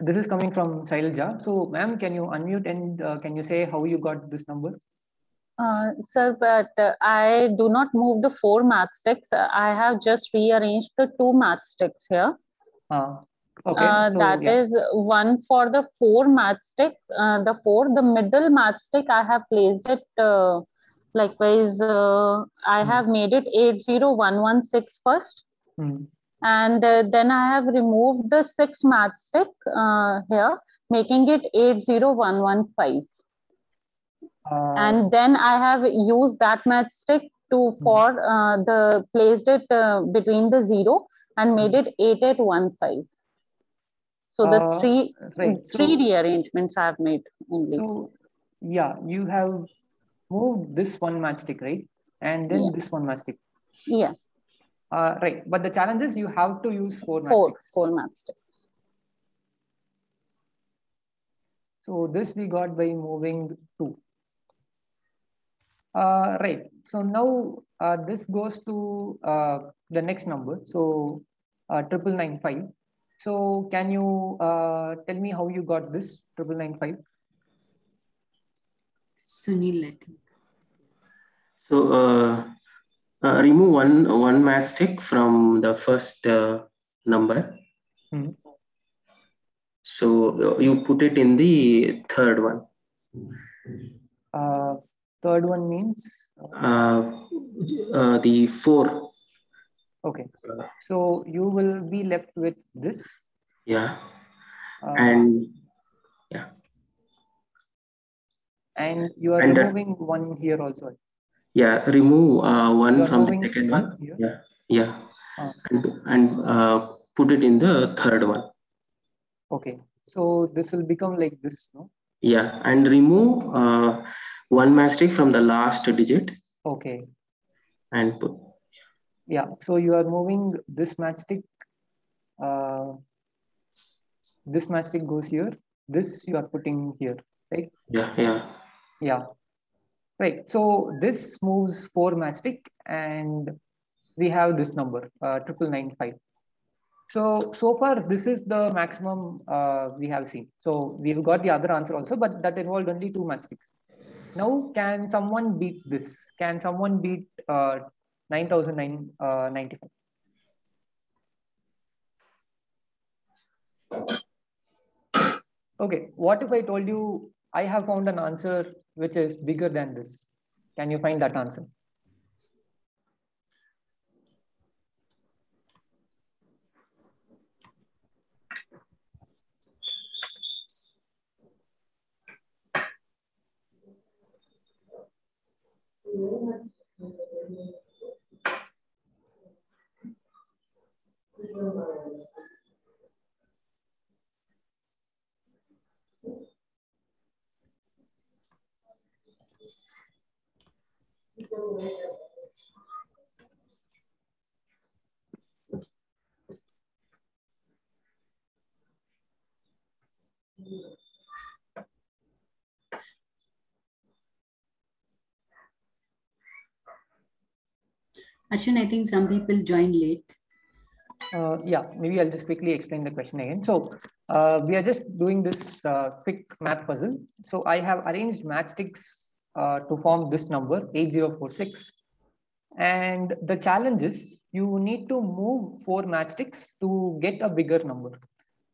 this is coming from Shailaja. So, ma'am, can you unmute and uh, can you say how you got this number? Uh, sir, but uh, I do not move the four matchsticks. Uh, I have just rearranged the two matchsticks here. Uh, okay. Uh, so, that yeah. is one for the four matchsticks. Uh, the four, the middle matchstick, I have placed it uh, likewise. Uh, I Hmm. have made it 80116 first. Hmm. And uh, then I have removed the six matchstick uh, here, making it 80115. Uh, and then I have used that matchstick to for uh, the placed it uh, between the zero and made it 8815. So the Uh, three right. three So- rearrangements I have made only. So, yeah, you have moved this one matchstick, right? And then Yeah. this one matchstick. yeah, Uh, right. But the challenge is you have to use four four matchsticks. four matchsticks. So this we got by moving two. Uh, right. So now uh, this goes to uh, the next number. So uh, triple nine five. So can you uh, tell me how you got this triple nine five? Sunil, I think. So uh, remove one one matchstick from the first uh, number. Hmm. So uh, you put it in the third one. Uh, third one means Uh, uh, the four. okay. So you will be left with this. Yeah, and and you are and removing one here also. Yeah, remove uh, one from the second one here. Yeah, yeah, Ah. and and uh, put it in the third one. Okay. So this will become like this, no? Yeah, and remove uh, one matchstick from the last digit Okay. and put. Yeah. So you are moving this matchstick. Uh, this matchstick goes here. This you are putting here, right? Yeah, yeah. Yeah. Right. So this moves four matchstick, and we have this number, uh, triple nine five. So so far this is the maximum uh, we have seen. So we've got the other answer also, but that involved only two matchsticks. Now, can someone beat this? Can someone beat uh, 9,995? Okay, what if I told you I have found an answer which is bigger than this? Can you find that answer? Ashwin, I think some people joined late. Uh, yeah, maybe I'll just quickly explain the question again. So uh, we are just doing this uh, quick math puzzle. So I have arranged matchsticks uh, to form this number 8046. And the challenge is you need to move four matchsticks to get a bigger number.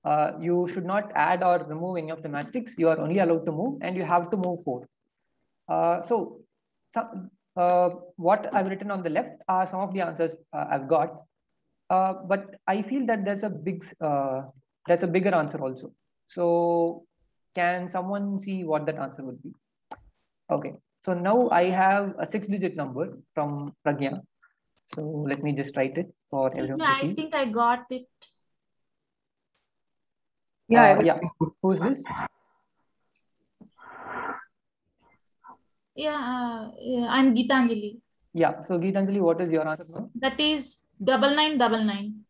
Uh, you should not add or remove any of the matchsticks. You are only allowed to move and you have to move four. Uh, so uh, what I've written on the left are some of the answers uh, I've got. But I feel that there's a big, there's a bigger answer also. So can someone see what that answer would be? Okay, so now I have a six digit number from Pragya. So let me just write it for everyone Yeah, to I think I got it. Yeah, uh, yeah. Who's this? Yeah, uh, yeah, I'm Geetanjali. Yeah, so Geetanjali, what is your answer now? That is double nine double nine.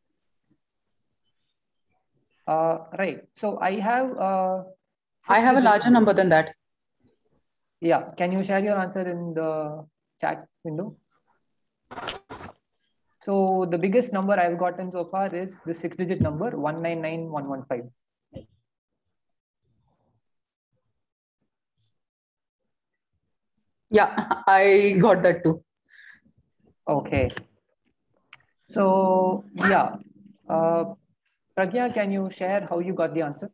Uh, right, so I have uh, I have a larger number than that. Yeah, can you share your answer in the chat window? So the biggest number I've gotten so far is the six digit number 199115. Yeah, I got that too. Okay. So yeah, uh, Pragya, can you share how you got the answer?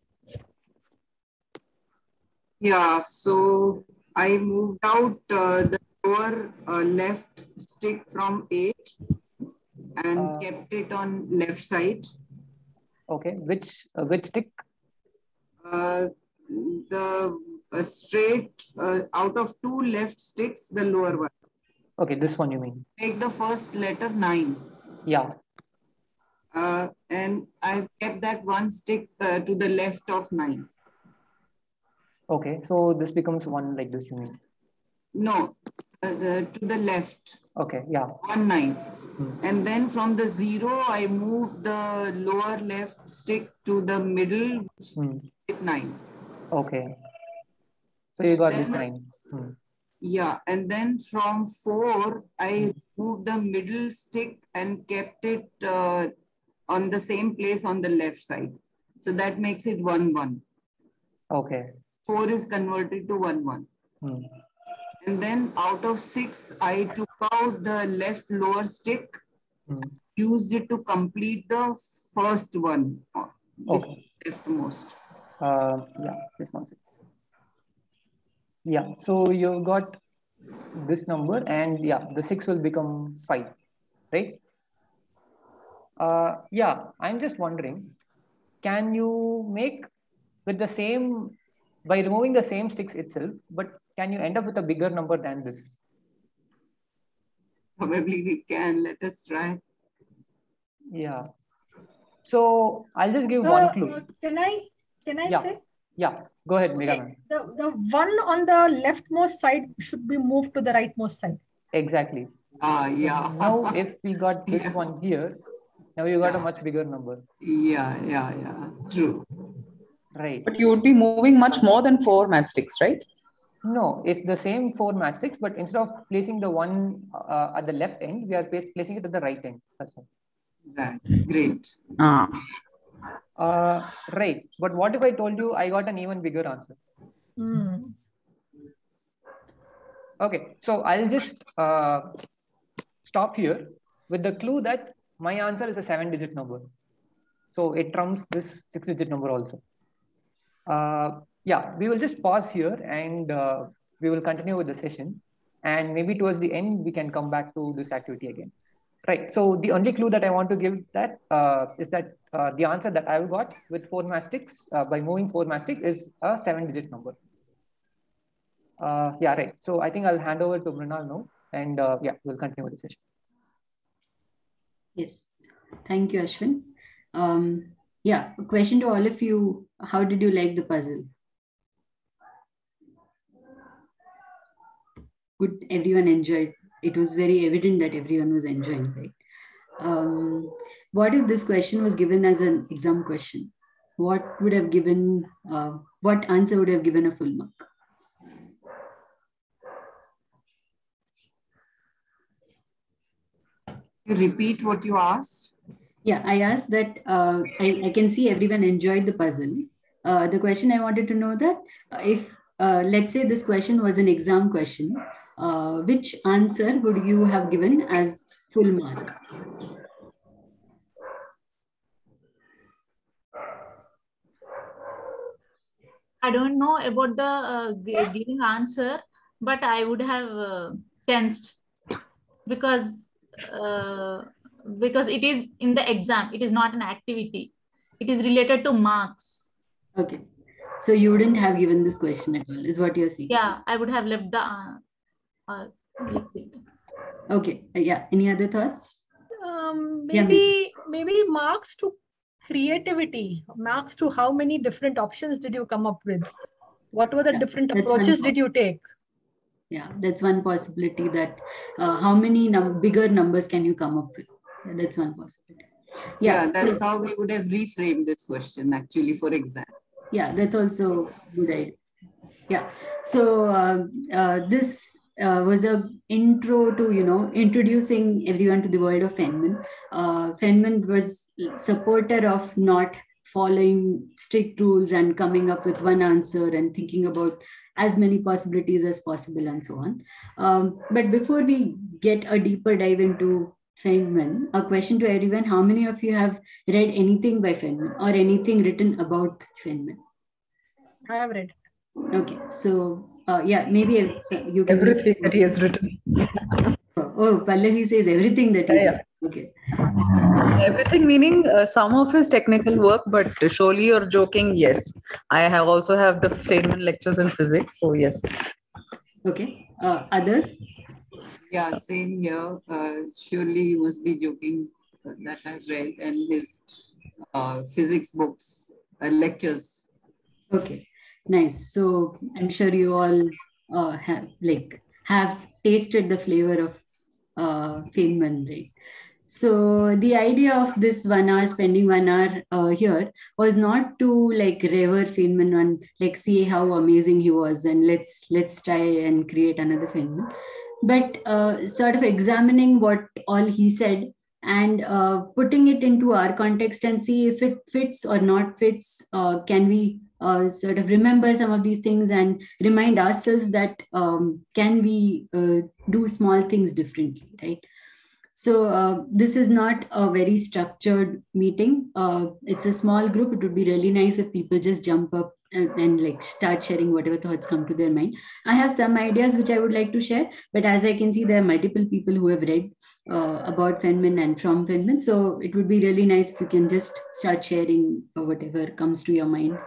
Yeah, so I moved out uh, the lower uh, left stick from 8 and Uh, kept it on left side. Okay, which uh, which stick? Uh, the uh, straight uh, out of two left sticks, the lower one. Okay, this one you mean? Take the first letter 9. Yeah. Uh, and I've kept that one stick uh, to the left of 9. Okay, so this becomes one like this you mean? No, uh, uh, to the left. Okay, yeah. one nine. Hmm. And then from the zero, I move the lower left stick to the middle Hmm. nine. Okay. So you got this Then- nine. Hmm. Yeah, and then from four, I moved the middle stick and kept it uh, on the same place on the left side. So that makes it one one. Okay. Four is converted to one one. Hmm. And then out of six, I took out the left lower stick, Hmm. used it to complete the first one, uh, Okay. leftmost. Uh, yeah, just one second. Yeah, so you've got this number and yeah, the six will become five, right? Uh, yeah, I'm just wondering, can you make with the same, by removing the same sticks itself, but can you end up with a bigger number than this? Probably we can. Let us try. Yeah. So I'll just give Uh, one uh, clue. Can I, can I Yeah. say? Yeah, go ahead, Okay, Megha. The, the one on the leftmost side should be moved to the rightmost side. Exactly. Ah, yeah. Now, if we got this Yeah. one here, now you got a much bigger number, Yeah, yeah, yeah. True. Right? But you would be moving much more than four matchsticks, right? No, it's the same four matchsticks, but instead of placing the one uh, at the left end, we are placing it at the right end. That's all. Right. Great. Ah. Uh, right. But what if I told you I got an even bigger answer? Hmm. Okay, so I'll just uh, stop here with the clue that my answer is a seven digit number. So it trumps this six digit number also. Uh, yeah, we will just pause here and uh, we will continue with the session. And maybe towards the end, we can come back to this activity again. Right. So the only clue that I want to give that uh, is that uh, the answer that I've got with four matchsticks uh, by moving four matchsticks is a seven digit number. Uh, yeah, right. So I think I'll hand over to Mrinal now, and yeah, we'll continue with the session. Yes. Thank you, Ashwin. Um, yeah, a question to all of you. How did you like the puzzle? Good, everyone enjoyed. It was very evident that everyone was enjoying, right? Um, what if this question was given as an exam question? What would have given, uh, what answer would have given a full mark? You repeat what you asked. Yeah, I asked that uh, I, I can see everyone enjoyed the puzzle. Uh, the question I wanted to know that uh, if, uh, let's say this question was an exam question, uh, which answer would you have given as full mark? I don't know about the uh, giving answer, but I would have tensed because because it is in the exam. It is not an activity. It is related to marks. Okay. So you wouldn't have given this question at all, is what you're saying? Yeah, I would have left the uh, uh, left it. Okay. Uh, yeah. Any other thoughts? Um, Yeah, maybe, maybe marks to creativity, marks to how many different options did you come up with? What were the Yeah, different approaches did you take? Yeah, that's one possibility that uh, how many num- bigger numbers can you come up with? Yeah, that's one possibility. Yeah, Yeah, that's so- how we would have reframed this question actually for exam. Yeah that's also good idea. Yeah. So uh, uh, this uh, was a intro to you know introducing everyone to the world of feynman. Uh, feynman was supporter of not following strict rules and coming up with one answer and thinking about as many possibilities as possible and so on. Um, but before we get a deeper dive into Feynman, a question to everyone how many of you have read anything by Feynman or anything written about Feynman? I have read. Okay, so uh, yeah, maybe you can. Everything that he has written. Oh, Pallavi says everything that is. Yeah, yeah. Okay. Everything meaning uh, some of his technical work, but surely you're joking. Yes, I have also have the Feynman lectures in physics. So yes. Okay. Uh, others? Yeah, same here. Uh, surely you must be joking that I've read and his uh, physics books, uh, lectures. Okay, nice. So I'm sure you all uh, have like have tasted the flavor of uh, Feynman, right? So the idea of this one hour, spending one hour uh, here, was not to like revere Feynman and like see how amazing he was, and let's let's try and create another Feynman, but uh, sort of examining what all he said and uh, putting it into our context and see if it fits or not fits. Uh, can we uh, sort of remember some of these things and remind ourselves that um, can we uh, do small things differently, right? So uh, this is not a very structured meeting. It's a small group. It would be really nice if people just jump up and, and, like start sharing whatever thoughts come to their mind. I have some ideas which I would like to share, but as I can see, there are multiple people who have read uh, about Feynman and from Feynman. So it would be really nice if you can just start sharing whatever comes to your mind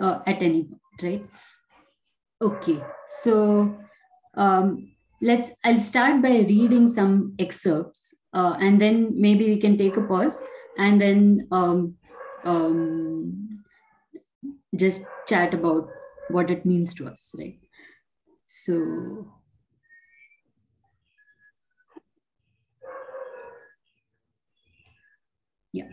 uh, at any point, right? Okay, so um, let's, I'll start by reading some excerpts uh, and then maybe we can take a pause and then um, um, just chat about what it means to us, right? So, yeah.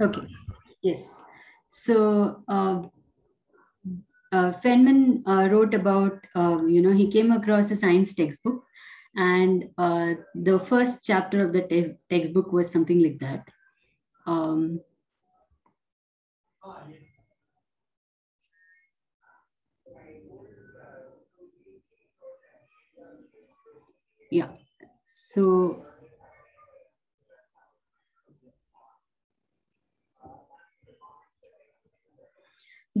Okay, yes. So uh, uh, Feynman uh, wrote about, uh, you know, he came across a science textbook and uh, the first chapter of the text textbook was something like that. Um, yeah, so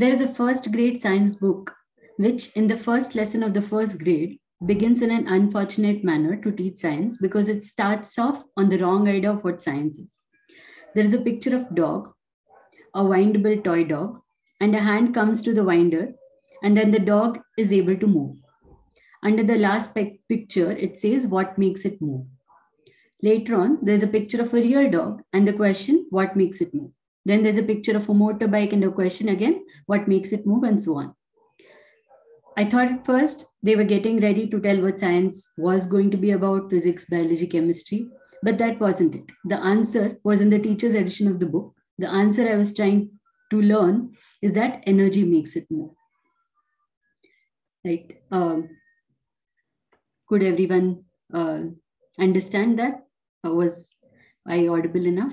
There is a first grade science book, which in the first lesson of the first grade begins in an unfortunate manner to teach science because it starts off on the wrong idea of what science is. There is a picture of dog, a windable toy dog, and a hand comes to the winder, and then the dog is able to move. Under the last picture, it says what makes it move. Later on, there's a picture of a real dog and the question, what makes it move? Then there's a picture of a motorbike and a question again, what makes it move and so on. I thought at first they were getting ready to tell what science was going to be about physics, biology, chemistry, but that wasn't it. The answer was in the teacher's edition of the book. The answer I was trying to learn is that energy makes it move. Right? Um, could everyone uh, understand that? Uh, was I audible enough?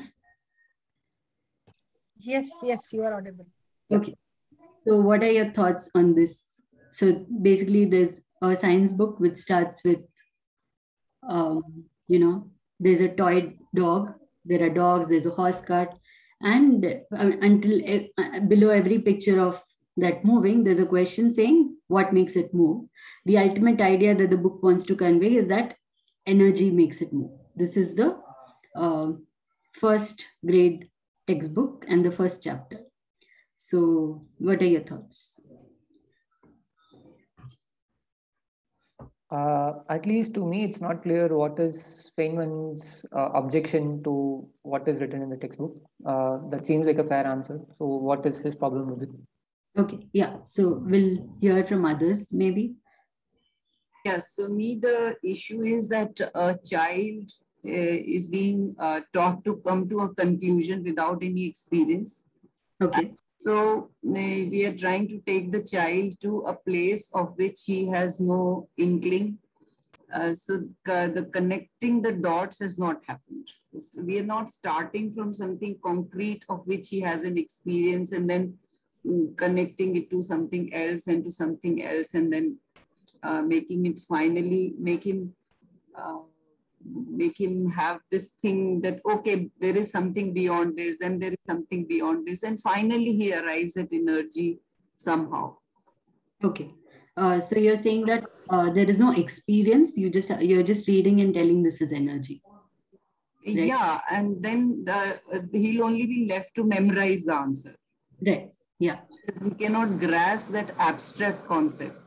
Yes, yes, you are audible. Okay. So, what are your thoughts on this? So, basically, there's a science book which starts with, um, you know, there's a toy dog, there are dogs, there's a horse cart, and uh, until uh, below every picture of that moving, there's a question saying what makes it move. The ultimate idea that the book wants to convey is that energy makes it move. This is the uh, first grade textbook and the first chapter. So, what are your thoughts? Uh, at least to me, it's not clear what is Feynman's uh, objection to what is written in the textbook. Uh, that seems like a fair answer. So, what is his problem with it? Okay, yeah. So, we'll hear from others maybe. Yes, so me, the issue is that a child is being uh, taught to come to a conclusion without any experience. Okay. So we are trying to take the child to a place of which he has no inkling. Uh, so the connecting the dots has not happened. We are not starting from something concrete of which he has an experience and then mm, connecting it to something else and to something else and then uh, making it finally make him uh, make him have this thing that okay there is something beyond this and there is something beyond this. And finally he arrives at energy somehow. Okay. Uh, so you're saying that uh, there is no experience. You just you're just reading and telling this is energy. Right? yeah. And then the, uh, he'll only be left to memorize the answer. Right. Yeah. Because he cannot grasp that abstract concept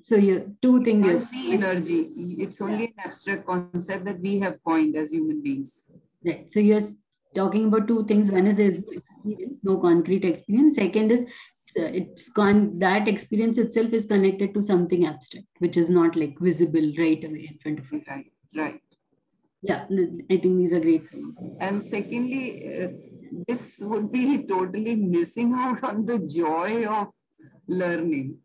so you two things. Energy. It's only an abstract concept that we have coined as human beings. Right. So you're talking about two things. One is there's no experience, no concrete experience. Second is it's con that experience itself is connected to something abstract, which is not like visible right away in front of us. Right. Right. Yeah, I think these are great things. And secondly, uh, this would be totally missing out on the joy of learning.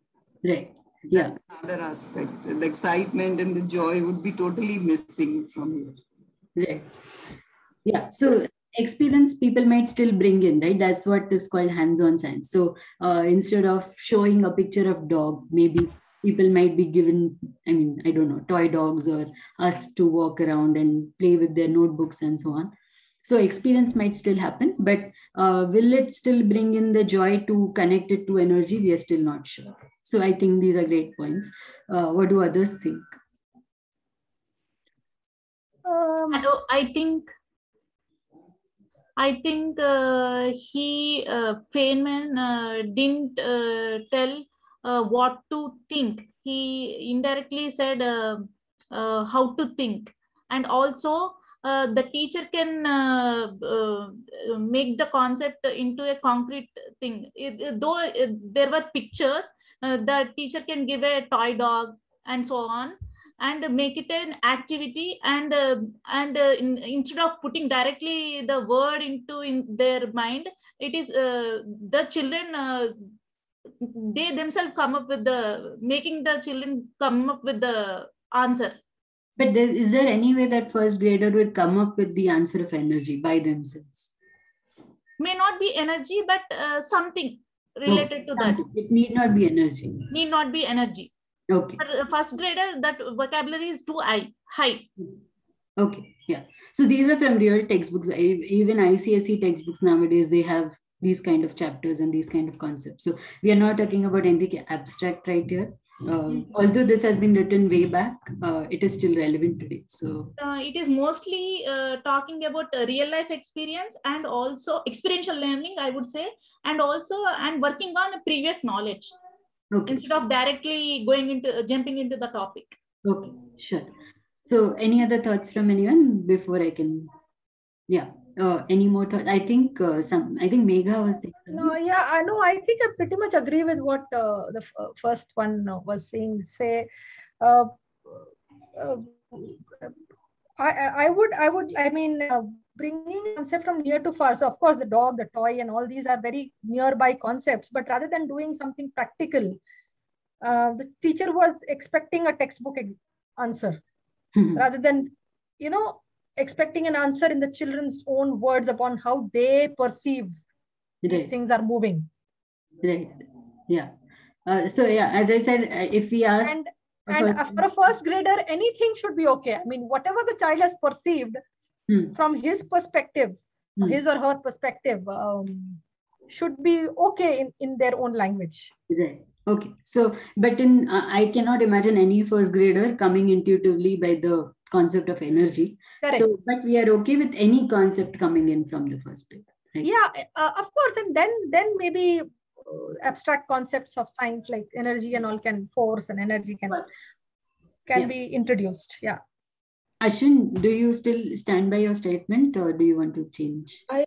Right yeah. other aspect the excitement and the joy would be totally missing from here. Right. Yeah so experience people might still bring in right? That's what is called hands-on science. So uh, instead of showing a picture of dog maybe people might be given i mean i don't know toy dogs or asked to walk around and play with their notebooks and so on. So experience might still happen but uh, will it still bring in the joy to connect it to energy? We are still not sure so I think these are great points. Uh, what do others think? Um, I think I think uh, he uh, Feynman uh, didn't uh, tell uh, what to think. He indirectly said uh, uh, how to think, and also uh, the teacher can uh, uh, make the concept into a concrete thing. It, though there were pictures, uh, the teacher can give a toy dog and so on and make it an activity and uh, and uh, in, instead of putting directly the word into in their mind it is uh, the children uh, they themselves come up with the making the children come up with the answer. But there, is there any way that first grader would come up with the answer of energy by themselves? May not be energy but uh, something related to that. It need not be energy. Need not be energy. Okay. For uh, first grader, that vocabulary is too high. high. Okay, yeah. So these are from real textbooks. Even ICSE textbooks nowadays, they have these kind of chapters and these kind of concepts. So we are not talking about anything abstract right here. Um, although this has been written way back, uh, it is still relevant today. So uh, it is mostly uh, talking about real life experience and also experiential learning, I would say, and also and working on previous knowledge okay. instead of directly going into jumping into the topic. Okay, sure. So any other thoughts from anyone before I can? Yeah uh, any more thoughts? I think uh, some. I think Megha was. Saying no, yeah, I know. I think I pretty much agree with what uh, the first one was saying. Say, uh, uh, I I would I would I mean uh, bringing concept from near to far. So of course the dog, the toy, and all these are very nearby concepts. But rather than doing something practical, the teacher was expecting a textbook answer rather than you know expecting an answer in the children's own words upon how they perceive right. things are moving. Right. Yeah. Uh, so yeah, as I said, uh, if we ask and, and for a first grader, anything should be okay. I mean, whatever the child has perceived hmm. from his perspective, hmm. his or her perspective, um, should be okay in, in their own language. Right. Okay. So, but in uh, I cannot imagine any first grader coming intuitively by the concept of energy. Correct. So, but we are okay with any concept coming in from the first grader. Right? yeah, uh, of course, and then then maybe uh, abstract concepts of science like energy and all can force and energy can can Yeah. be introduced. Yeah. Ashwin, do you still stand by your statement or do you want to change? I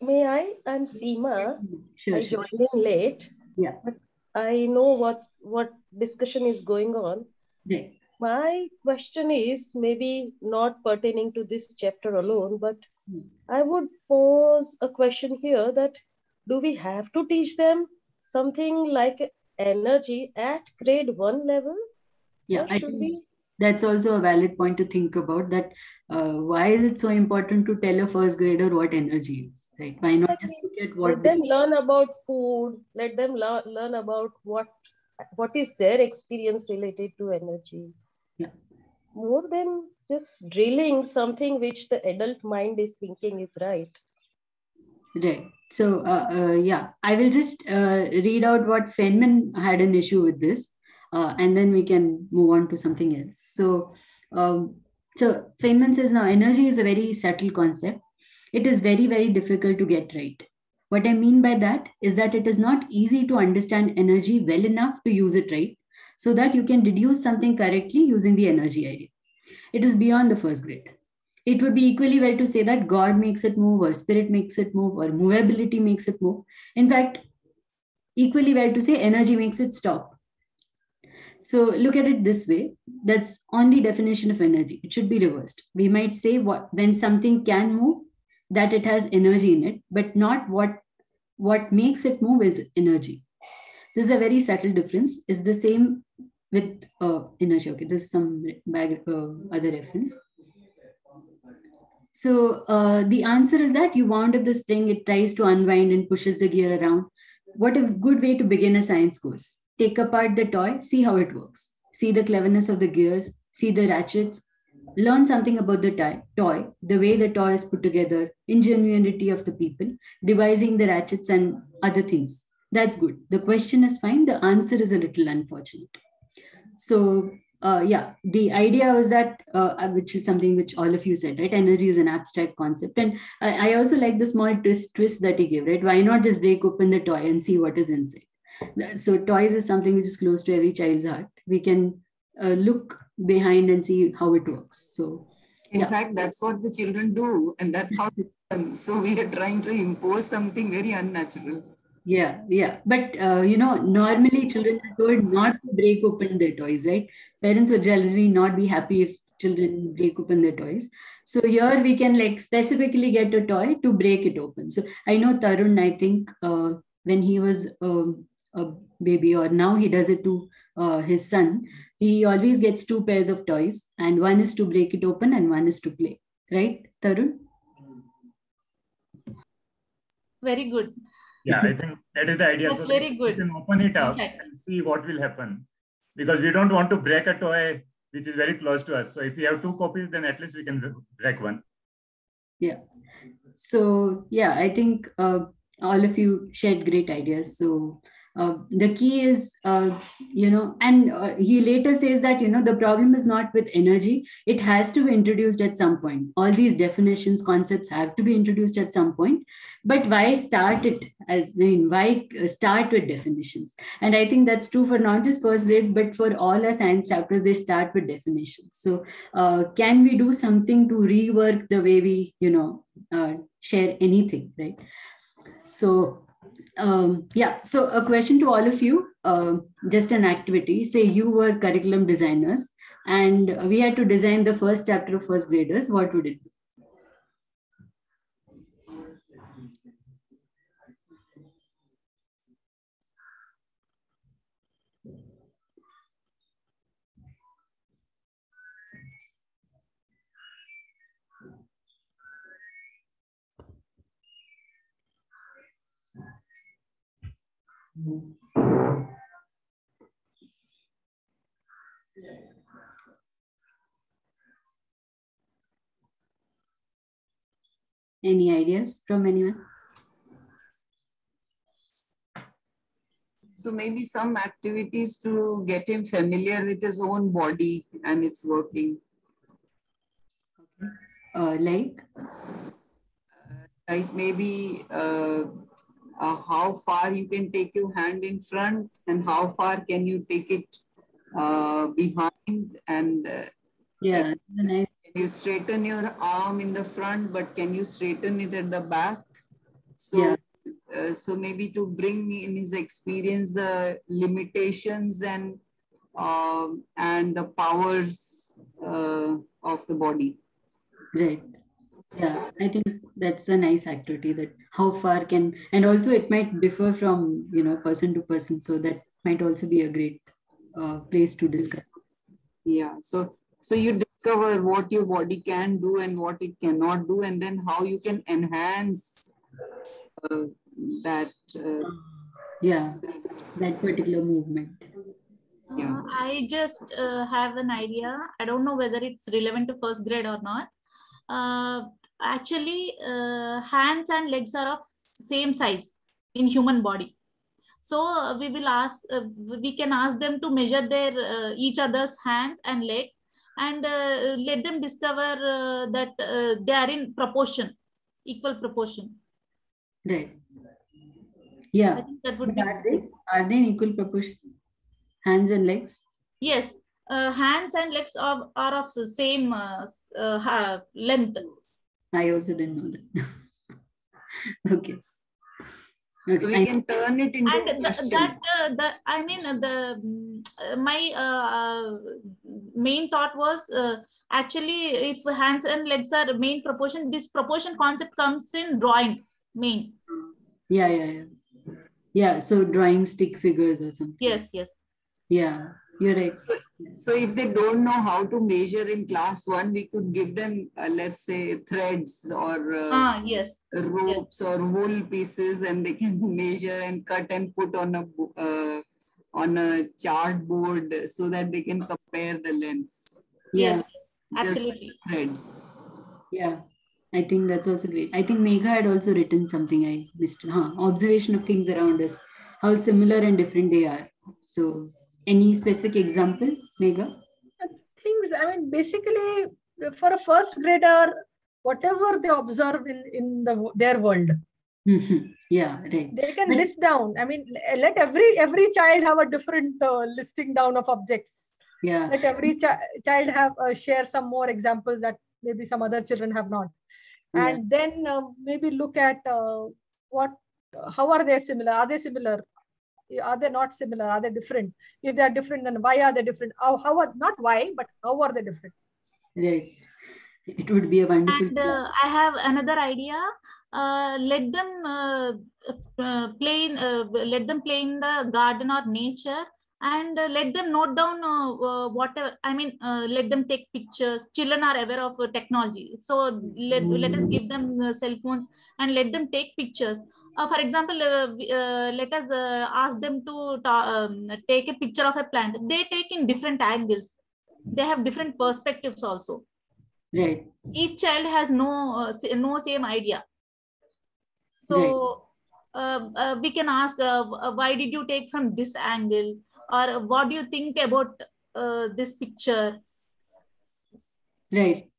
may I? I'm Seema. Sure, I sure. joined in late. Yeah. But I know what's what discussion is going on. Right. My question is maybe not pertaining to this chapter alone, but. I would pose a question here that do we have to teach them something like energy at grade one level? Yeah, Or I should think we? that's also a valid point to think about that uh, why is it so important to tell a first grader what energy is right why not just Exactly. look at what Let them learn about food. Let them learn learn about what what is their experience related to energy. Yeah. More than just drilling something which the adult mind is thinking is right. Right. So, uh, uh, yeah, I will just uh, read out what Feynman had an issue with this, uh, and then we can move on to something else. So, um, so Feynman says now energy is a very subtle concept. It is very, very difficult to get right. What I mean by that is that it is not easy to understand energy well enough to use it right, so that you can deduce something correctly using the energy idea. It is beyond the first grade it would be equally well to say that God makes it move, or spirit makes it move, or movability makes it move. In fact, equally well to say energy makes it stop. So look at it this way that's only definition of energy. It should be reversed. We might say what when something can move, that it has energy in it, but not what what makes it move is energy. This is a very subtle difference. It's the same with uh, energy. Okay, this is some bag, uh, other reference. So uh, the answer is that you wound up the spring, it tries to unwind and pushes the gear around. What a good way to begin a science course. Take apart the toy, see how it works. See the cleverness of the gears, see the ratchets, learn something about the toy, toy, the way the toy is put together, ingenuity of the people, devising the ratchets and other things. That's good. The question is fine. The answer is a little unfortunate. So uh, yeah, the idea was that, uh, which is something which all of you said, right? Energy is an abstract concept. And I, I also like the small twist, twist that he gave, right? Why not just break open the toy and see what is inside? So toys is something which is close to every child's heart. We can uh, look behind and see how it works. So In Yeah. fact, that's what the children do, and that's how. So we are trying to impose something very unnatural. Yeah, yeah. But uh, you know, normally children are told not to break open their toys, right? Parents would generally not be happy if children break open their toys. So here we can like specifically get a toy to break it open. So I know Tarun, I think uh, when he was um, a baby, or now he does it to uh, his son, he always gets two pairs of toys, and one is to break it open and one is to play, right, Tarun? Very good. Yeah, I think that is the idea. That's so very good. We can open it up Okay. and see what will happen. Because we don't want to break a toy which is very close to us. So if we have two copies, then at least we can break one. Yeah. So yeah, I think uh, all of you shared great ideas. So uh, the key is, uh, you know, and uh, he later says that you know the problem is not with energy; it has to be introduced at some point. All these definitions, concepts have to be introduced at some point. But why start it as I mean, why uh, start with definitions? And I think that's true for not just first grade, but for all our science chapters. They start with definitions. So uh, can we do something to rework the way we you know uh, share anything right so um, yeah so a question to all of you uh, just an activity. Say you were curriculum designers and we had to design the first chapter of first graders. What would it be any ideas from anyone So maybe some activities to get him familiar with his own body and its working. Uh, like? Like maybe uh, uh, how far you can take your hand in front and how far can you take it uh, behind and uh, yeah nice. You straighten your arm in the front but can you straighten it at the back so Yeah. uh, so maybe to bring in his experience the limitations and um, and the powers uh, of the body Right. Yeah, I think that's a nice activity that how far can, and also it might differ from, you know, person to person. So that might also be a great uh, place to discuss. Yeah. So so you discover what your body can do and what it cannot do, and then how you can enhance uh, that. Uh, Yeah, that particular movement. Yeah. Uh, I just uh, have an idea. I don't know whether it's relevant to first grade or not. Uh, actually, uh, hands and legs are of same size in human body. So uh, we will ask, uh, we can ask them to measure their uh, each other's hands and legs, and uh, let them discover uh, that uh, they are in proportion, equal proportion. Right. I Yeah. think that would But are they are they in equal proportion? Hands and legs? Yes, uh, hands and legs are, are of the same uh, uh, length. I also didn't know that. okay. Okay. we I- can turn it into And th- question. that, uh, that I mean, uh, the uh, my uh, uh, main thought was uh, actually if hands and legs are main proportion, this proportion concept comes in drawing main. yeah, yeah, yeah. Yeah. So drawing stick figures or something. Yes, yes. Yeah, you're right. So if they don't know how to measure in class one, we could give them, uh, let's say, threads or uh, Ah, yes. ropes or wool pieces, and they can measure and cut and put on a bo- uh, on a chart board so that they can compare the lengths. Yeah. Yes, absolutely. Threads. Yeah, I think that's also great. I think Megha had also written something I missed. Huh? Observation of things around us, how similar and different they are. So, any specific example, Megha? things i mean basically for a first grader whatever they observe in in the their world. Yeah, right. they can But- list down. I mean let every every child have a different uh, listing down of objects. Yeah, let every chi- child have uh, share some more examples that maybe some other children have not. Yeah. and then uh, maybe look at uh, what how are they similar? Are they similar are they not similar are they different if they are different then why are they different how, how are not why but how are they different right. It would be a wonderful. And uh, I have another idea. Uh, let them uh, uh, play in, uh, let them play in the garden or nature and uh, let them note down uh, uh, whatever i mean uh, let them take pictures children are aware of uh, technology so let, let us give them uh, cell phones and let them take pictures uh, for example uh, uh, let us uh, ask them to ta- um, take a picture of a plant. They take in different angles. They have different perspectives also. Right. each child has no uh, no same idea. So uh, uh, we can ask why did you take from this angle? Or what do you think about uh, this picture? Right.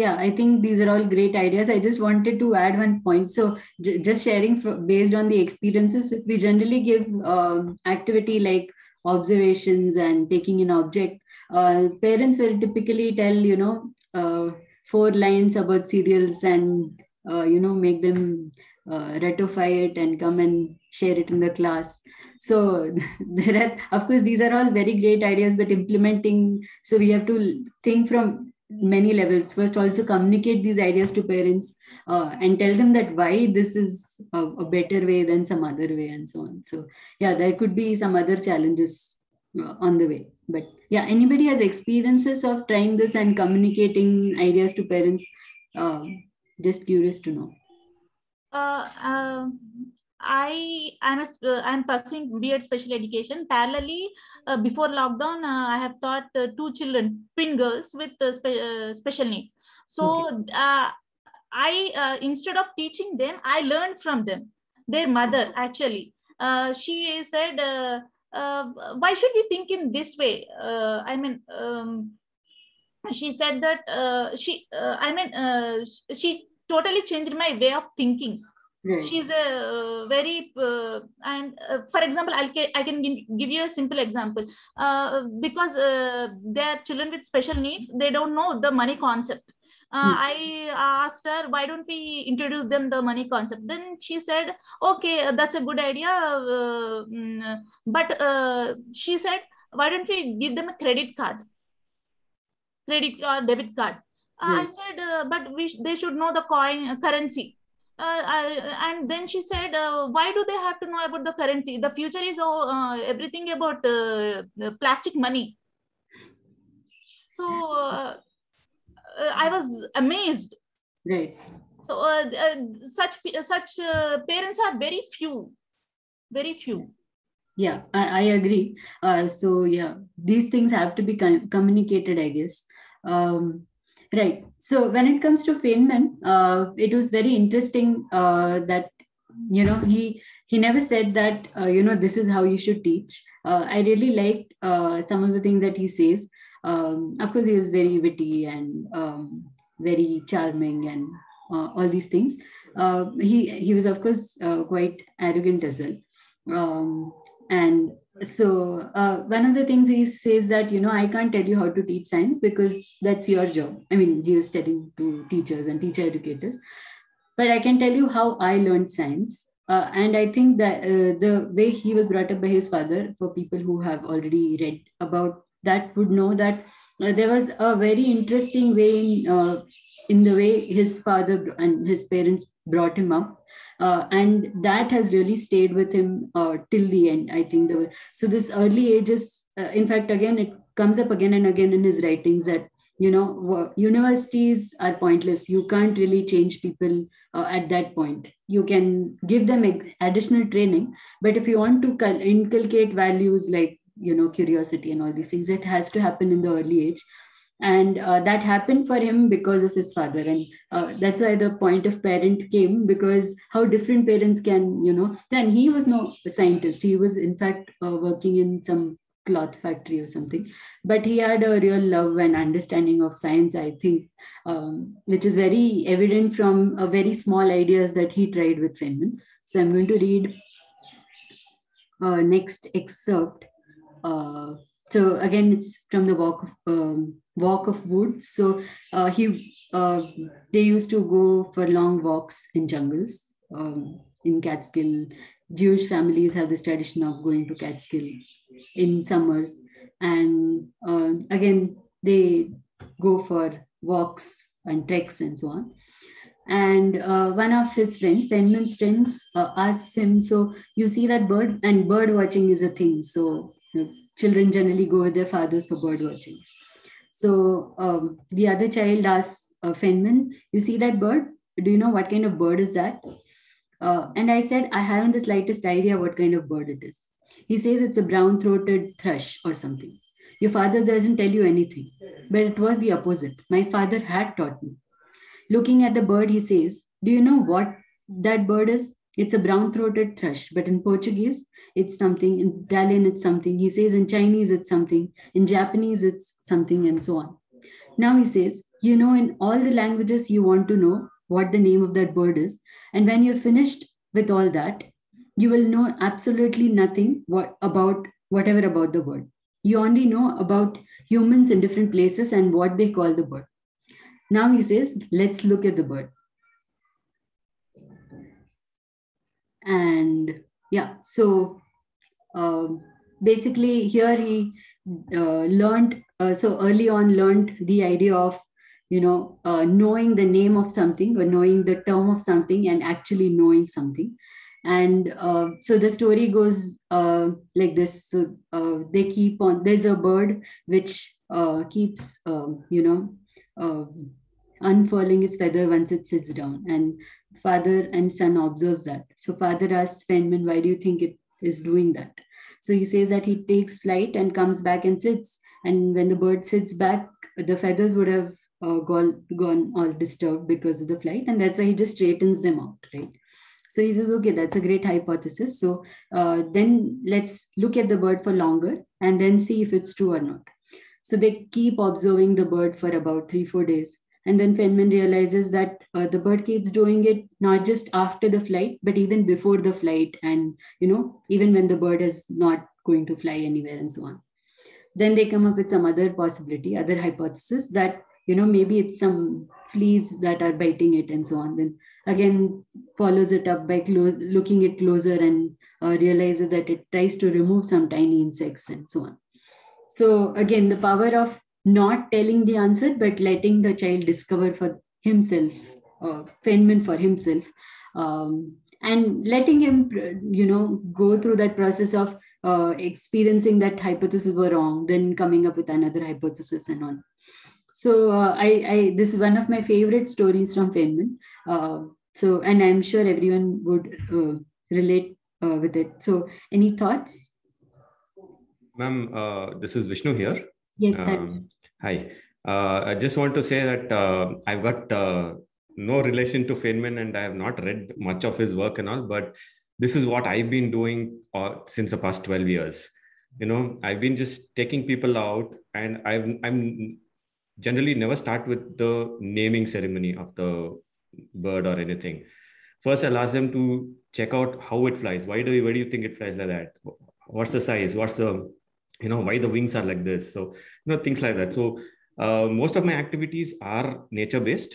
Yeah, I think these are all great ideas. I just wanted to add one point. So, j- just sharing fro- based on the experiences, if we generally give um, activity like observations and taking an object, uh, parents will typically tell, you know, uh, four lines about serials and, uh, you know, make them uh, ratify it and come and share it in the class. So, there are, of course, these are all very great ideas, but implementing, so we have to think from many levels. First also communicate these ideas to parents uh, and tell them that why this is a, a better way than some other way and so on. So yeah there could be some other challenges uh, on the way. But yeah anybody has experiences of trying this and communicating ideas to parents? Um, just curious to know. Uh, um, I am a, uh, I'm pursuing B.Ed special education. Parallelly, uh, before lockdown, uh, I have taught uh, two children, twin girls with uh, spe- uh, special needs. So uh, I uh, instead of teaching them, I learned from them, their mother actually. uh, she said, uh, uh, why should we think in this way? Uh, I mean, um, she said that uh, she, uh, I mean, uh, she totally changed my way of thinking. Right. She's a uh, very, uh, and uh, for example, I'll, I can give, you a simple example. Uh, because uh, they're children with special needs, they don't know the money concept. Uh, Hmm. I asked her, why don't we introduce them the money concept? Then she said, okay, that's a good idea. Uh, mm, but uh, she said, why don't we give them a credit card? Credit or debit card. Uh, I said, uh, but we sh- they should know the coin currency. Uh, I, and then she said, uh, why do they have to know about the currency? The future is oh, uh, everything about uh, plastic money. So I was amazed. Right. So uh, uh, such such uh, parents are very few, very few. Yeah, I, I agree. Uh, so yeah, these things have to be com- communicated, I guess. Um, right. So when it comes to Feynman, uh, it was very interesting uh, that you know he he never said that uh, you know this is how you should teach. Uh, I really liked uh, some of the things that he says. Um, of course, he was very witty and um, very charming and uh, all these things. He he was of course quite arrogant as well. Um, and so uh, one of the things he says that you know i can't tell you how to teach science because that's your job. I mean he was telling to teachers and teacher educators. But i can tell you how i learned science. Uh, and i think that uh, the way he was brought up by his father for people who have already read about that would know that uh, there was a very interesting way in, uh, in the way his father and his parents brought him up uh, and that has really stayed with him uh, till the end i think. The, so this early ages uh, in fact again it comes up again and again in his writings that you know universities are pointless. You can't really change people uh, at that point. You can give them additional training but if you want to inculcate values like you know curiosity and all these things it has to happen in the early age and uh, that happened for him because of his father. And uh, that's why the point of parent came because how different parents can you know. Then he was no scientist. He was in fact uh, working in some cloth factory or something. But he had a real love and understanding of science i think um, which is very evident from a very small ideas that he tried with feynman. So i'm going to read uh, next excerpt. Uh, so again it's from the walk of um, walk of woods so uh, he uh, they used to go for long walks in jungles um, in catskill jewish families have this tradition of going to catskill in summers and uh, again they go for walks and treks and so on and uh, one of his friends, Feynman's friends, uh, asks him, "So you see that bird? And bird watching is a thing. So you know, children generally go with their fathers for bird watching." So um, the other child asks uh, Feynman, "You see that bird? Do you know what kind of bird is that?" Uh, and I said, "I haven't the slightest idea what kind of bird it is." He says it's a brown-throated thrush or something. Your father doesn't tell you anything, but it was the opposite. My father had taught me. Looking at the bird, he says, Do you know what that bird is? It's a brown throated thrush, but in Portuguese, it's something. In Italian, it's something. He says in Chinese, it's something. In Japanese, it's something, and so on. Now he says, You know, in all the languages, you want to know what the name of that bird is. And when you're finished with all that, you will know absolutely nothing what, about whatever about the bird. You only know about humans in different places and what they call the bird. Now he says, let's look at the bird. And yeah, so um, basically here he uh, learned, uh, so early on learned the idea of, you know, uh, knowing the name of something or knowing the term of something and actually knowing something. And uh, so the story goes uh, like this. So uh, they keep on, there's a bird which uh, keeps, um, you know, uh, unfurling its feather once it sits down. And father and son observes that. So father asks Feynman, why do you think it is doing that? So he says that he takes flight and comes back and sits. And when the bird sits back, the feathers would have uh, gone, gone all disturbed because of the flight. And that's why he just straightens them out, right? So he says, okay, that's a great hypothesis. So uh, then let's look at the bird for longer and then see if it's true or not. So they keep observing the bird for about three, four days. And then Feynman realizes that uh, the bird keeps doing it not just after the flight, but even before the flight, and you know, even when the bird is not going to fly anywhere and so on. Then they come up with some other possibility, other hypothesis that you know maybe it's some fleas that are biting it and so on. Then again follows it up by looking it closer and uh, realizes that it tries to remove some tiny insects and so on. So again, the power of not telling the answer, but letting the child discover for himself, uh, Feynman for himself, um, and letting him, you know, go through that process of uh, experiencing that hypothesis were wrong, then coming up with another hypothesis and on. So uh, I, I, this is one of my favorite stories from Feynman. Uh, so, and I'm sure everyone would uh, relate uh, with it. So, any thoughts? Ma'am, uh, this is Vishnu here. Yes. Um, hi. Uh, I just want to say that uh, I've got uh, no relation to Feynman and I have not read much of his work and all, but this is what I've been doing uh, since the past 12 years. You know, I've been just taking people out and I've, I'm generally never start with the naming ceremony of the bird or anything. First, I'll ask them to check out how it flies. Why do you, why do you think it flies like that? What's the size? What's the you know why the wings are like this so you know things like that so uh, most of my activities are nature based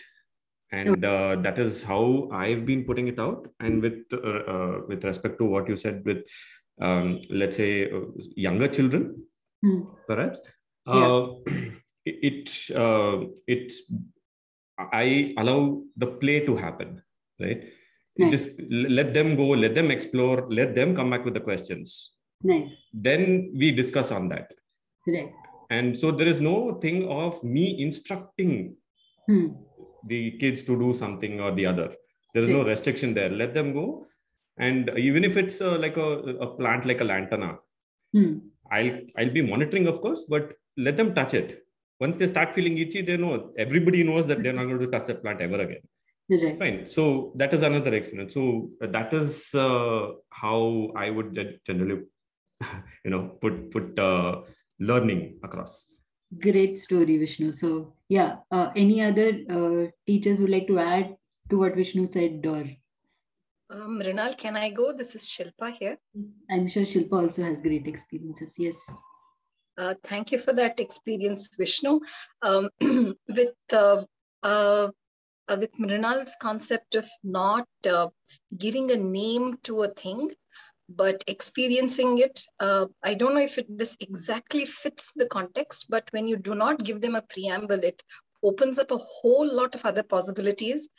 and uh, that is how i've been putting it out and with uh, uh with respect to what you said with um, let's say uh, younger children mm. perhaps yeah. Uh, it it's i allow the play to happen right nice. just let them go let them explore let them come back with the questions Nice. Then we discuss on that. Right. And so there is no thing of me instructing hmm. the kids to do something or the other. There is right. no restriction there. Let them go. And even if it's uh, like a, a plant like a lantana, hmm. I'll I'll be monitoring, of course, but let them touch it. Once they start feeling itchy, they know everybody knows that they're not going to touch that plant ever again. Right. Fine. So that is another experience. So that is uh, how I would generally you know put put uh, learning across great story vishnu so yeah uh, any other uh, teachers would like to add to what vishnu said or um, Mrinal, can I go? This is Shilpa here. I'm sure Shilpa also has great experiences. Yes. Uh, thank you for that experience, Vishnu. Um, with uh, uh, uh with Mrinal's concept of not uh, giving a name to a thing, but experiencing it, uh, I don't know if it, this exactly fits the context, but when you do not give them a preamble, it opens up a whole lot of other possibilities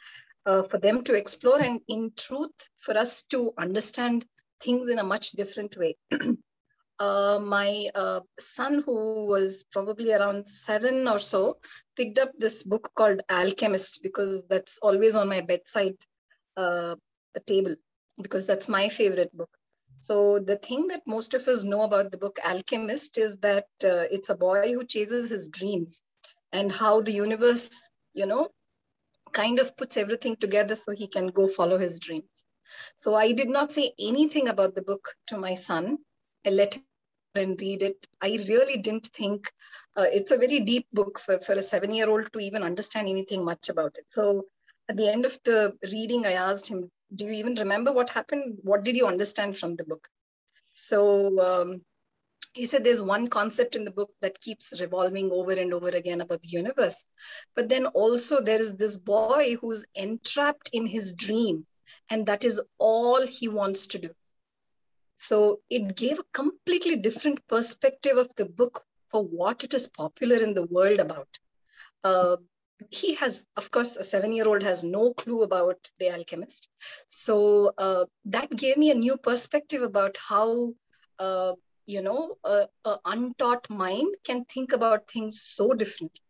uh, for them to explore and in truth, for us to understand things in a much different way. uh, my uh, son, who was probably around seven or so, picked up this book called Alchemist because that's always on my bedside uh, table because that's my favorite book. So the thing that most of us know about the book Alchemist is that uh, it's a boy who chases his dreams and how the universe, you know, kind of puts everything together so he can go follow his dreams. So I did not say anything about the book to my son. I let him and read it. I really didn't think uh, it's a very deep book for, for a seven year old to even understand anything much about it. So at the end of the reading, I asked him, do you even remember what happened? What did you understand from the book? So um, he said there's one concept in the book that keeps revolving over and over again about the universe. But then also there is this boy who's entrapped in his dream, and that is all he wants to do. So it gave a completely different perspective of the book for what it is popular in the world about. Uh, he has, of course, a seven year old has no clue about The Alchemist. So uh, that gave me a new perspective about how, uh, you know, an untaught mind can think about things so differently.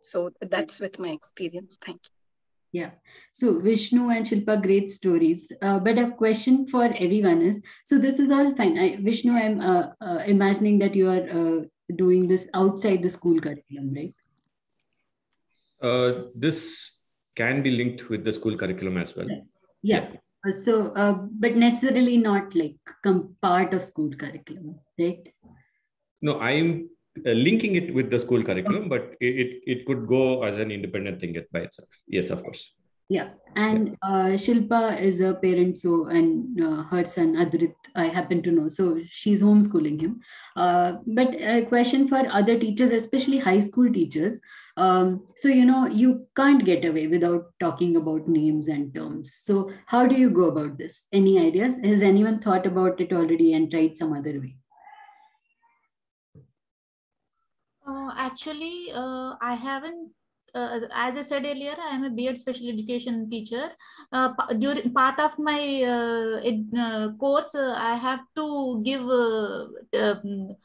So that's with my experience. Thank you. Yeah. So Vishnu and Shilpa, great stories. Uh, but a question for everyone is: so this is all fine. I, Vishnu, I'm uh, uh, imagining that you are uh, doing this outside the school curriculum, right? Uh, this can be linked with the school curriculum as well. Yeah. Uh, so, uh, but necessarily not like part of school curriculum, right? No, I'm uh, linking it with the school curriculum, but it, it, it could go as an independent thing by itself. Yes, of course. Yeah, and uh, Shilpa is a parent, so and uh, her son Adrit, I happen to know, so she's homeschooling him. Uh, but a question for other teachers, especially high school teachers. Um, so you know you can't get away without talking about names and terms. So how do you go about this? Any ideas? Has anyone thought about it already and tried some other way? Uh, actually, uh, I haven't uh, as I said earlier, I am a BEd special education teacher. Uh, during part of my uh, ed, uh, course, uh, I have to give um,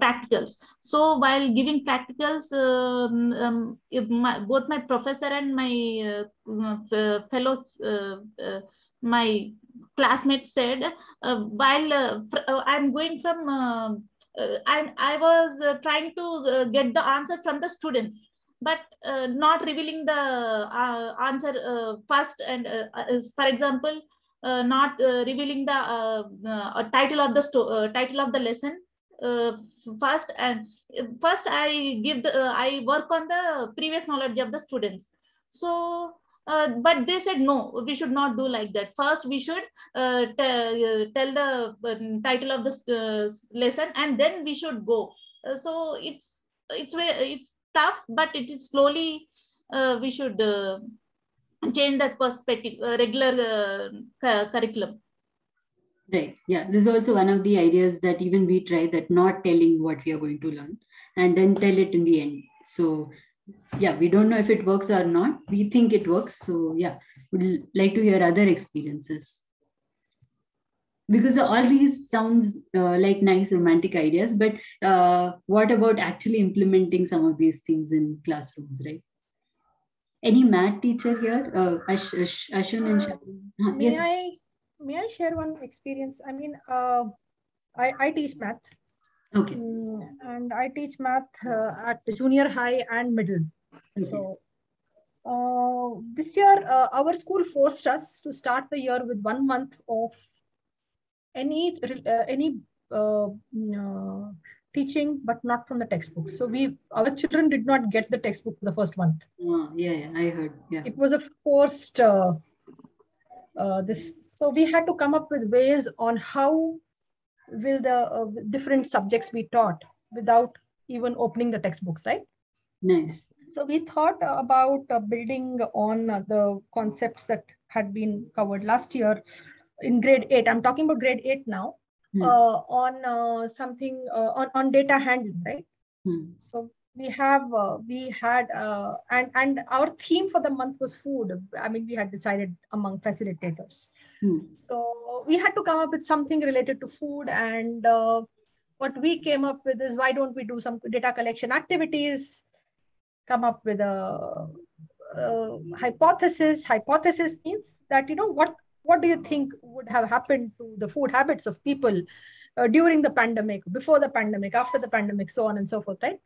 practicals. So while giving practicals, um, um, my, both my professor and my fellows, my classmates said, while I'm going from uh, I, I was uh, trying to uh, get the answer from the students but uh, not revealing the uh, answer uh, first and for example not revealing the title of the title of the lesson first and first i give the i work on the previous knowledge of the students. So uh, but they said no we should not do like that. First we should uh, tell the um, title of the uh, lesson and then we should go. So it's it's it's tough, but it is slowly uh, we should uh, change that perspective, uh, regular uh, curriculum. Right. Yeah. This is also one of the ideas that even we try that not telling what we are going to learn and then tell it in the end. So yeah, we don't know if it works or not. We think it works. So yeah, would like to hear other experiences because all these sounds uh, like nice romantic ideas but uh, what about actually implementing some of these things in classrooms right any math teacher here uh, Ash, Ash, and uh, may yes. i may i share one experience i mean uh, I, I teach math okay mm, and i teach math uh, at junior high and middle okay. so uh, this year uh, our school forced us to start the year with one month of any uh, any uh, uh, teaching, but not from the textbook. So we our children did not get the textbook for the first month. Oh, yeah, yeah, I heard. Yeah, it was a forced. Uh, uh, this so we had to come up with ways on how will the uh, different subjects be taught without even opening the textbooks, right? Nice. So we thought about building on the concepts that had been covered last year in grade 8 i'm talking about grade 8 now hmm. uh, on uh, something uh, on, on data handling right hmm. so we have uh, we had uh, and and our theme for the month was food i mean we had decided among facilitators hmm. so we had to come up with something related to food and uh, what we came up with is why don't we do some data collection activities come up with a, a hypothesis hypothesis means that you know what what do you think would have happened to the food habits of people uh, during the pandemic, before the pandemic, after the pandemic, so on and so forth, right?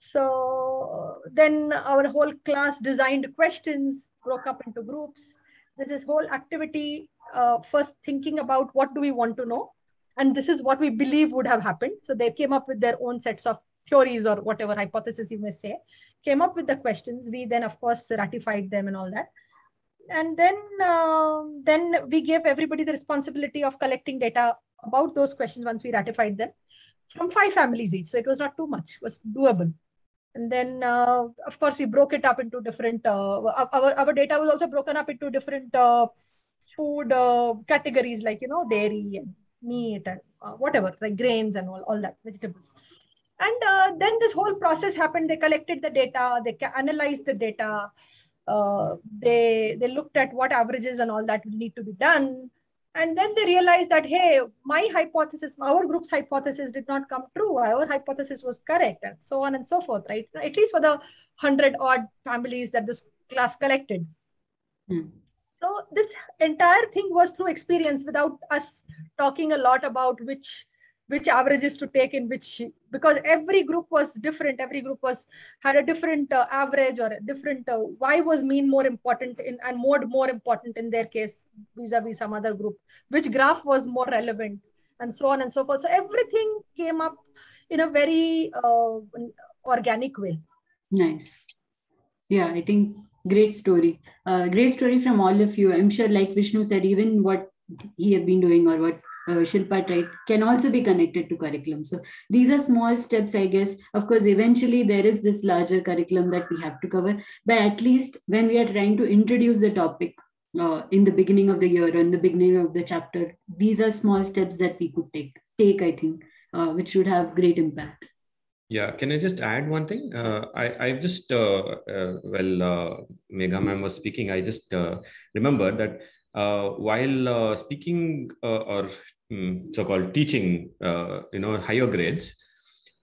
So then our whole class designed questions, broke up into groups. This is whole activity, uh, first thinking about what do we want to know, and this is what we believe would have happened. So they came up with their own sets of theories or whatever hypothesis you may say, came up with the questions. We then, of course, ratified them and all that and then uh, then we gave everybody the responsibility of collecting data about those questions once we ratified them from five families each so it was not too much it was doable and then uh, of course we broke it up into different uh, our, our data was also broken up into different uh, food uh, categories like you know dairy and meat and uh, whatever like grains and all, all that vegetables. And then this whole process happened. They collected the data. They analyzed the data. Uh, they they looked at what averages and all that need to be done and then they realized that hey my hypothesis our group's hypothesis did not come true. Our hypothesis was correct and so on and so forth right? At least for the 100 odd families that this class collected. Hmm. so this entire thing was through experience without us talking a lot about which which averages to take in which because every group was different every group was had a different uh, average or a different uh, why was mean more important in and mode more important in their case vis-a-vis some other group which graph was more relevant and so on and so forth. So everything came up in a very uh, organic way. Nice. Yeah i think great story. Uh, great story from all of you. I'm sure like vishnu said even what he have been doing or what uh, Shilpa tried can also be connected to curriculum. So these are small steps, I guess. Of course, eventually there is this larger curriculum that we have to cover. But at least when we are trying to introduce the topic uh, in the beginning of the year or in the beginning of the chapter, these are small steps that we could take. Take, I think, uh, which should have great impact. Yeah, can I just add one thing? Uh, I I just uh, uh, well, uh, Megha ma'am was speaking. I just uh, remembered that while uh, speaking uh, or um, so-called teaching, uh, you know, higher grades,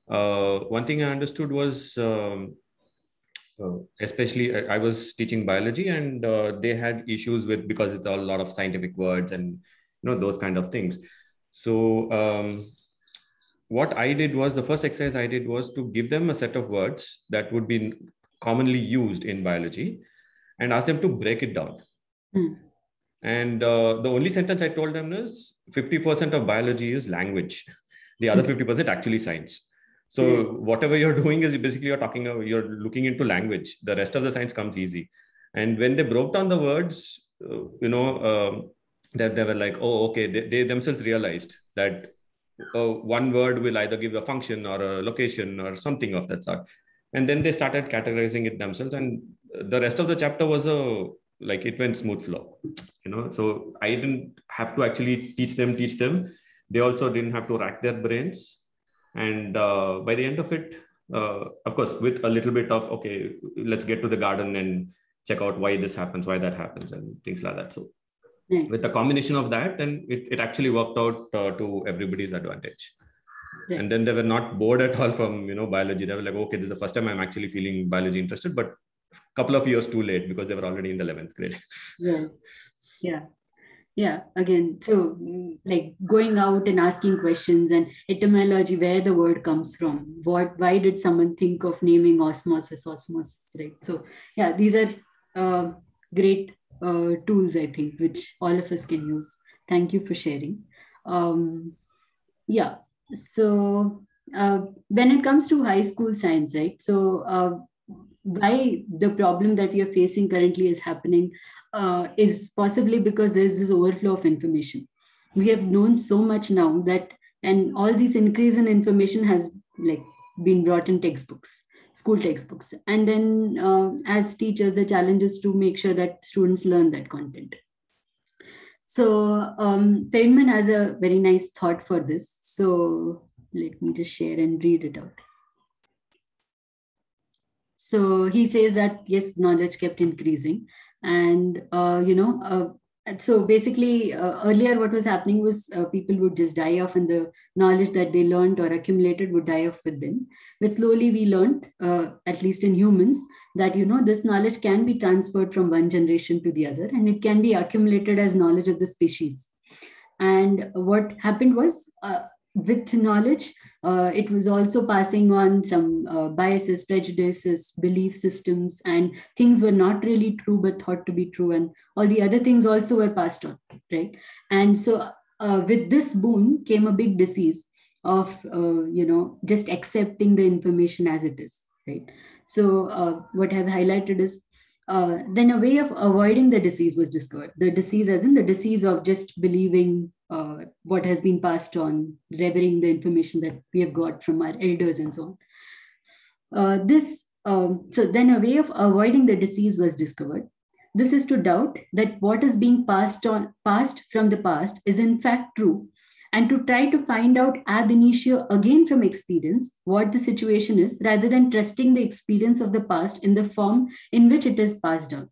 uh, one thing I understood was, um, uh, especially I, was teaching biology, and they had issues with because it's a lot of scientific words and you know those kind of things. So um, what I did was the first exercise I did was to give them a set of words that would be commonly used in biology, and ask them to break it down. Mm. And uh, the only sentence I told them is 50% of biology is language. The other 50% actually science. So Hmm. whatever you're doing is basically you're talking, you're looking into language. The rest of the science comes easy. And when they broke down the words, uh, you know, um, that they were like, oh, okay, they, they themselves realized that uh, one word will either give a function or a location or something of that sort. And then they started categorizing it themselves. And the rest of the chapter was a like it went smooth flow you know? So i didn't have to actually teach them teach them. They also didn't have to rack their brains. And uh, by the end of it uh, of course with a little bit of okay let's get to the garden and check out why this happens why that happens and things like that. So Nice. with the combination of that then it, it actually worked out uh, to everybody's advantage. Right. and then they were not bored at all from you know biology. They were like okay this is the first time i'm actually feeling biology interested but couple of years too late because they were already in the 11th grade Yeah. Yeah. Yeah. Again, so like going out and asking questions and etymology, where the word comes from, what, why did someone think of naming osmosis, osmosis, right? So, yeah, these are uh, great uh, tools, I think, which all of us can use. Thank you for sharing. Um, yeah. So, uh, when it comes to high school science, right? So, uh, why the problem that we are facing currently is happening uh, is possibly because there's this overflow of information. We have known so much now that, and all this increase in information has like been brought in textbooks, school textbooks, and then uh, as teachers, the challenge is to make sure that students learn that content. So um, Feynman has a very nice thought for this. So let me just share and read it out. So he says that yes, knowledge kept increasing, and uh, you know, uh, so basically, uh, earlier what was happening was uh, people would just die off, and the knowledge that they learned or accumulated would die off with them. But slowly, we learned, uh, at least in humans, that you know this knowledge can be transferred from one generation to the other, and it can be accumulated as knowledge of the species. And what happened was uh, with knowledge, uh, it was also passing on some uh, biases, prejudices, belief systems, and things were not really true but thought to be true, and all the other things also were passed on, right? And so, uh, with this boon came a big disease of uh, you know just accepting the information as it is, right? So, uh, what I've highlighted is uh, then a way of avoiding the disease was discovered. The disease, as in the disease of just believing uh, what has been passed on, revering the information that we have got from our elders and so on. Uh, this, um, so then a way of avoiding the disease was discovered. This is to doubt that what is being passed on, passed from the past is in fact true, and to try to find out ab initio again from experience what the situation is, rather than trusting the experience of the past in the form in which it is passed on.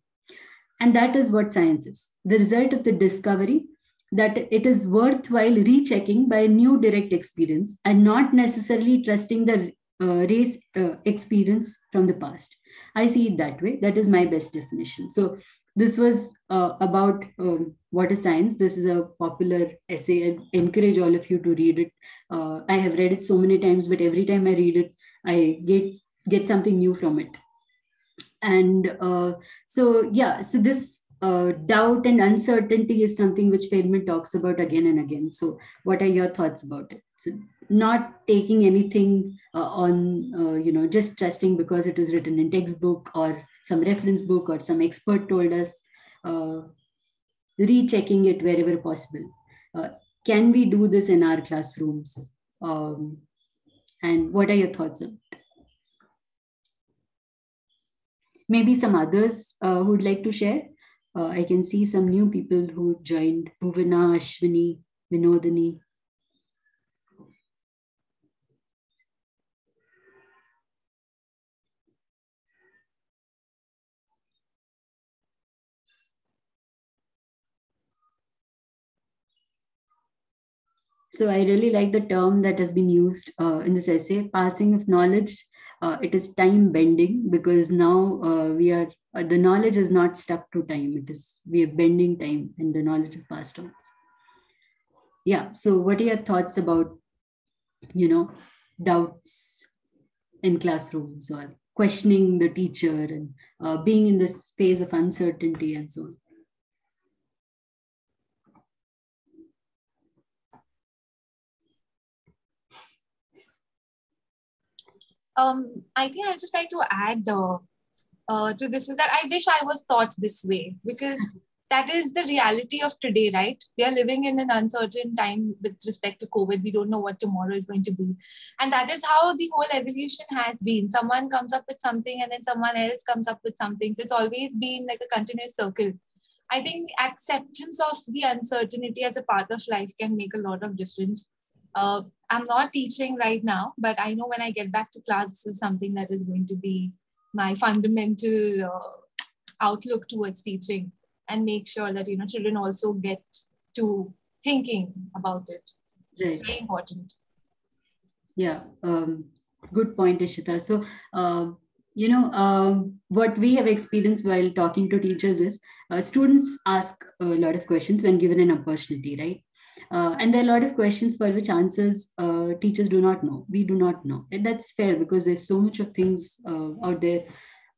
And that is what science is the result of the discovery that it is worthwhile rechecking by a new direct experience and not necessarily trusting the uh, race uh, experience from the past. I see it that way. That is my best definition. So, this was uh, about um, what is science. This is a popular essay. I encourage all of you to read it. Uh, I have read it so many times, but every time I read it, I get get something new from it. And uh, so, yeah, so this uh, doubt and uncertainty is something which Feynman talks about again and again. So, what are your thoughts about it? So, not taking anything uh, on, uh, you know, just trusting because it is written in textbook or some reference book or some expert told us, uh, rechecking it wherever possible. Uh, can we do this in our classrooms? Um, and what are your thoughts on it? Maybe some others uh, who would like to share. Uh, I can see some new people who joined, Bhuvana, Ashwini, Vinodini. So I really like the term that has been used uh, in this essay, passing of knowledge. Uh, it is time bending because now uh, we are uh, the knowledge is not stuck to time. It is we are bending time, and the knowledge is passed on. Yeah. So, what are your thoughts about you know doubts in classrooms or questioning the teacher and uh, being in this phase of uncertainty and so on? Um, I think I'd just like to add uh, uh, to this is that I wish I was taught this way because that is the reality of today, right? We are living in an uncertain time with respect to COVID. We don't know what tomorrow is going to be. And that is how the whole evolution has been. Someone comes up with something and then someone else comes up with something. So it's always been like a continuous circle. I think acceptance of the uncertainty as a part of life can make a lot of difference. Uh, I'm not teaching right now, but I know when I get back to class, this is something that is going to be my fundamental uh, outlook towards teaching and make sure that you know children also get to thinking about it. Right. It's very important. Yeah, um, good point, Ishita. So, uh, you know, um, what we have experienced while talking to teachers is uh, students ask a lot of questions when given an opportunity, right? Uh, and there are a lot of questions for which answers uh, teachers do not know. We do not know. And that's fair because there's so much of things uh, out there.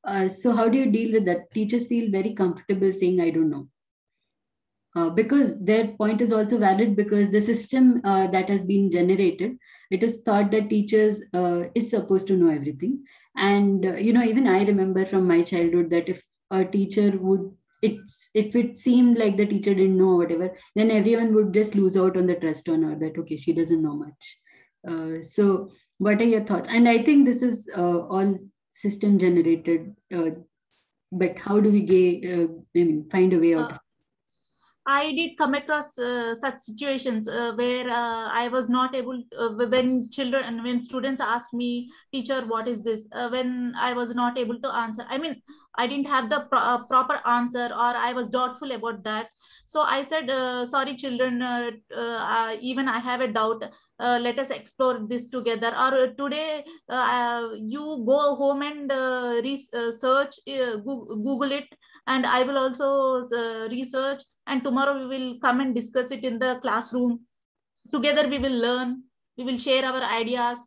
Uh, so how do you deal with that? Teachers feel very comfortable saying, I don't know. Uh, because their point is also valid because the system uh, that has been generated, it is thought that teachers is supposed to know everything. And, you know, even I remember from my childhood that if a teacher would it's if it seemed like the teacher didn't know whatever then everyone would just lose out on the trust on her that okay she doesn't know much uh, so what are your thoughts and i think this is uh, all system generated uh, but how do we get uh, i mean find a way out uh, I did come across uh, such situations uh, where uh, I was not able, uh, when children and when students asked me, teacher, what is this? When I was not able to answer. I mean, I didn't have the pro uh, proper answer or I was doubtful about that. So I said, uh, sorry, children, uh, uh, even I have a doubt. let us explore this together. Or today, you go home and research, Google it, and I will also research. And tomorrow we will come and discuss it in the classroom. Together we will learn. We will share our ideas.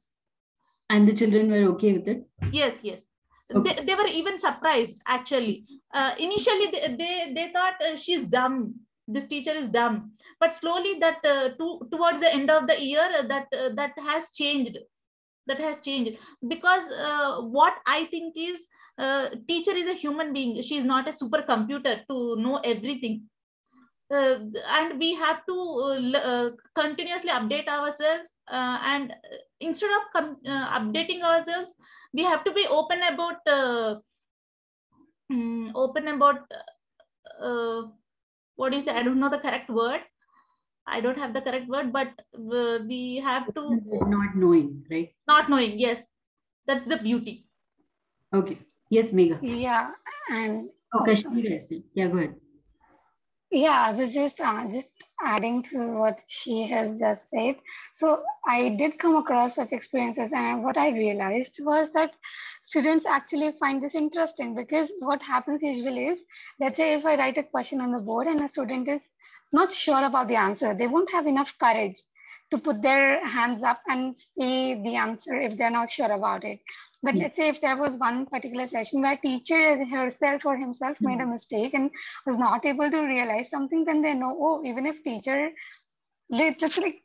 And the children were okay with it? Yes yes okay. they, they were even surprised actually. Uh, initially they, they, they thought uh, she's dumb. This teacher is dumb. But slowly that uh, to, towards the end of the year uh, that uh, that has changed. That has changed. Because uh, what i think is teacher is a human being. She is not a supercomputer to know everything. Uh, and we have to uh, uh, continuously update ourselves and instead of updating ourselves we have to be open about um, open about what do you say? I don't know the correct word. I don't have the correct word but we have to not knowing right? Not knowing yes. That's the beauty. Okay. Yes Megha yeah and oh, Kashmir, yeah go ahead yeah, I was just uh, just adding to what she has just said. So I did come across such experiences, and what I realized was that students actually find this interesting because what happens usually is, let's say if I write a question on the board and a student is not sure about the answer, they won't have enough courage to put their hands up and say the answer if they're not sure about it. But let's say if there was one particular session where teacher herself or himself made a hmm. mistake and was not able to realize something, then they know, oh, even if teacher, let's like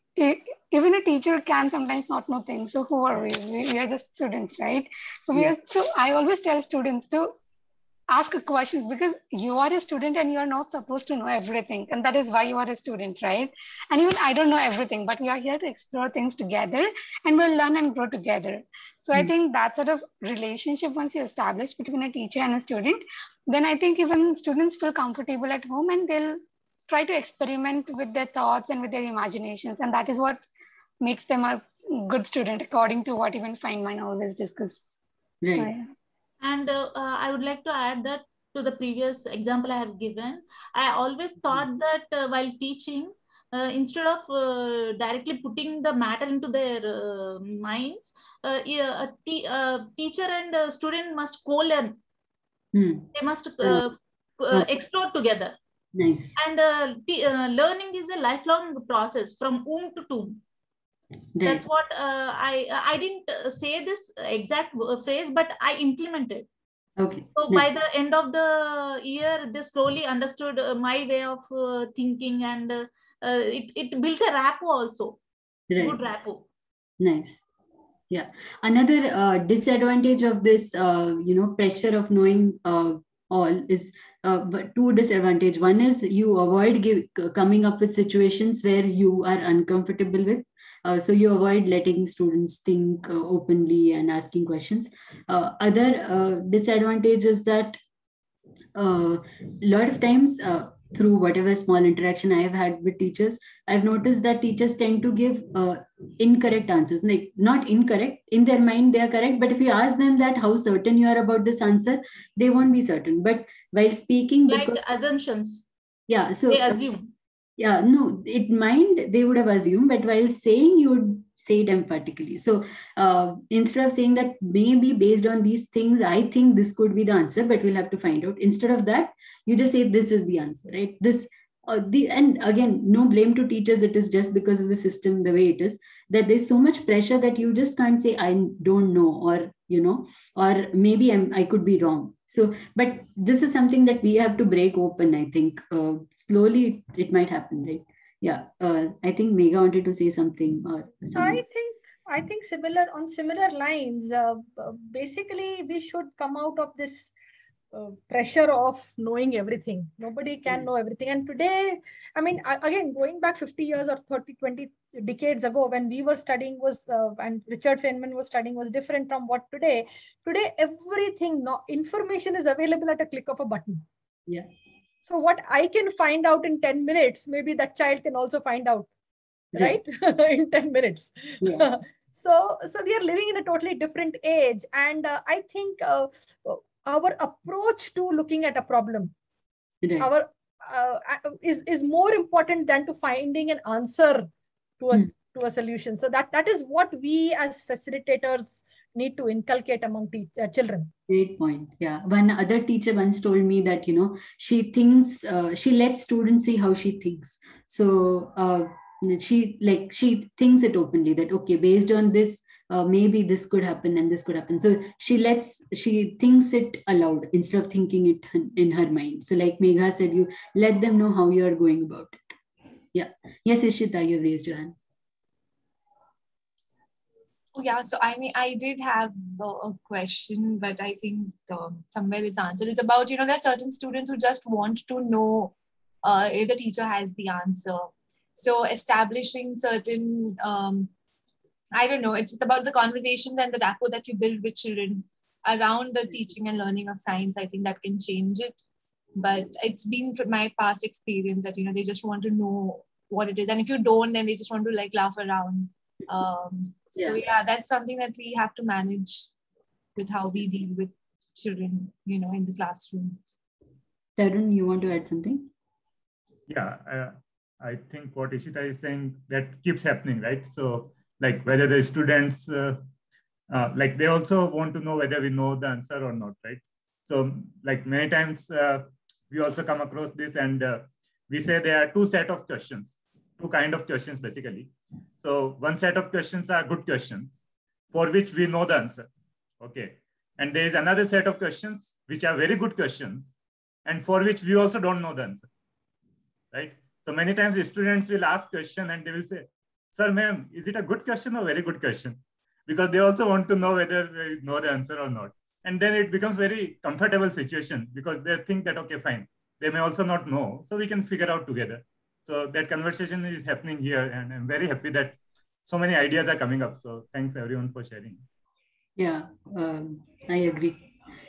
even a teacher can sometimes not know things. So who are we? We, we are just students, right? So we Yeah. are. So I always tell students to ask questions because you are a student and you are not supposed to know everything, and that is why you are a student, right? And even I don't know everything, but we are here to explore things together, and we'll learn and grow together. So I Mm. think that sort of relationship once you establish between a teacher and a student, then I think even students feel comfortable at home and they'll try to experiment with their thoughts and with their imaginations. And that is what makes them a good student, according to what even Feynman always discussed. Right. So, yeah. And uh, uh, I would like to add that to the previous example I have given, I always thought that uh, while teaching, uh, instead of uh, directly putting the matter into their uh, minds, uh, a teacher and a student must co-learn. Hmm. They must uh, uh, explore together. Nice. And uh, uh, learning is a lifelong process from womb to tomb. That's what uh, I I didn't uh, say this exact phrase, but I implemented. Okay. So by the end of the year, they slowly understood uh, my way of uh, thinking, and uh, uh, it it built a rapport also, Right. good rapport. Nice. Yeah. Another uh, disadvantage of this, uh, you know, pressure of knowing uh, all is uh, two disadvantage. One is you avoid give, coming up with situations where you are uncomfortable with. Uh, so you avoid letting students think uh, openly and asking questions. Uh, other uh, disadvantage is that a uh, lot of times uh, through whatever small interaction I have had with teachers, I've noticed that teachers tend to give uh, incorrect answers. Like not incorrect in their mind, they are correct. But if you ask them that how certain you are about this answer, they won't be certain. But while speaking, Like because assumptions, yeah, so they assume. Yeah, no, it mind they would have assumed, but while saying you would say it emphatically. So uh, instead of saying that maybe based on these things, I think this could be the answer, but we'll have to find out. Instead of that, you just say this is the answer, right? This uh, the and again, no blame to teachers. It is just because of the system the way it is that there's so much pressure that you just can't say I don't know or you know or maybe I'm, I could be wrong. So, but this is something that we have to break open. I think uh, slowly it might happen, right? Yeah, uh, I think Megha wanted to say something or I something. think I think similar on similar lines. Uh, basically, we should come out of this uh, pressure of knowing everything. Nobody can know everything. And today, I mean, again, going back 50 years or 30, 20 decades ago, when we were studying was uh, and Richard Feynman was studying was different from what today. Today, everything, no, information is available at a click of a button. Yeah. So what I can find out in 10 minutes, maybe that child can also find out, right? in 10 minutes. Yeah. so, so we are living in a totally different age. And uh, I think uh, our approach to looking at a problem, our uh, is, is more important than to finding an answer to a, to a solution. So that, that is what we as facilitators need to inculcate among te- uh, children. Great point. Yeah. One other teacher once told me that, you know, she thinks, uh, she lets students see how she thinks. So uh, she like, she thinks it openly that, okay, based on this, uh, maybe this could happen and this could happen. So she lets, she thinks it aloud instead of thinking it in- her mind. So like Megha said, you let them know how you are going about it. Yeah. Yes, Ishita, you've raised your hand. Oh, yeah, so I mean, I did have a question, but I think um, somewhere it's answered. It's about, you know, there are certain students who just want to know uh, if the teacher has the answer. So establishing certain, um, I don't know, it's, it's about the conversations and the rapport that you build with children around the teaching and learning of science. I think that can change it. But it's been from my past experience that, you know, they just want to know what it is. And if you don't, then they just want to like laugh around. Um, so Yeah. yeah, that's something that we have to manage with how we deal with children, you know, in the classroom. Tarun, you want to add something? Yeah, uh, I think what Ishita is saying that keeps happening, right? So, like whether the students uh, uh, like they also want to know whether we know the answer or not, right? So like many times uh, we also come across this and uh, we say there are two set of questions, two kind of questions basically. So one set of questions are good questions for which we know the answer. Okay. And there is another set of questions which are very good questions and for which we also don't know the answer. Right. So many times the students will ask question and they will say, sir, ma'am, is it a good question or very good question? Because they also want to know whether they know the answer or not. And then it becomes very comfortable situation because they think that, okay, fine. They may also not know. So we can figure out together. So that conversation is happening here. And I'm very happy that so many ideas are coming up. So thanks everyone for sharing. Yeah, um, I agree.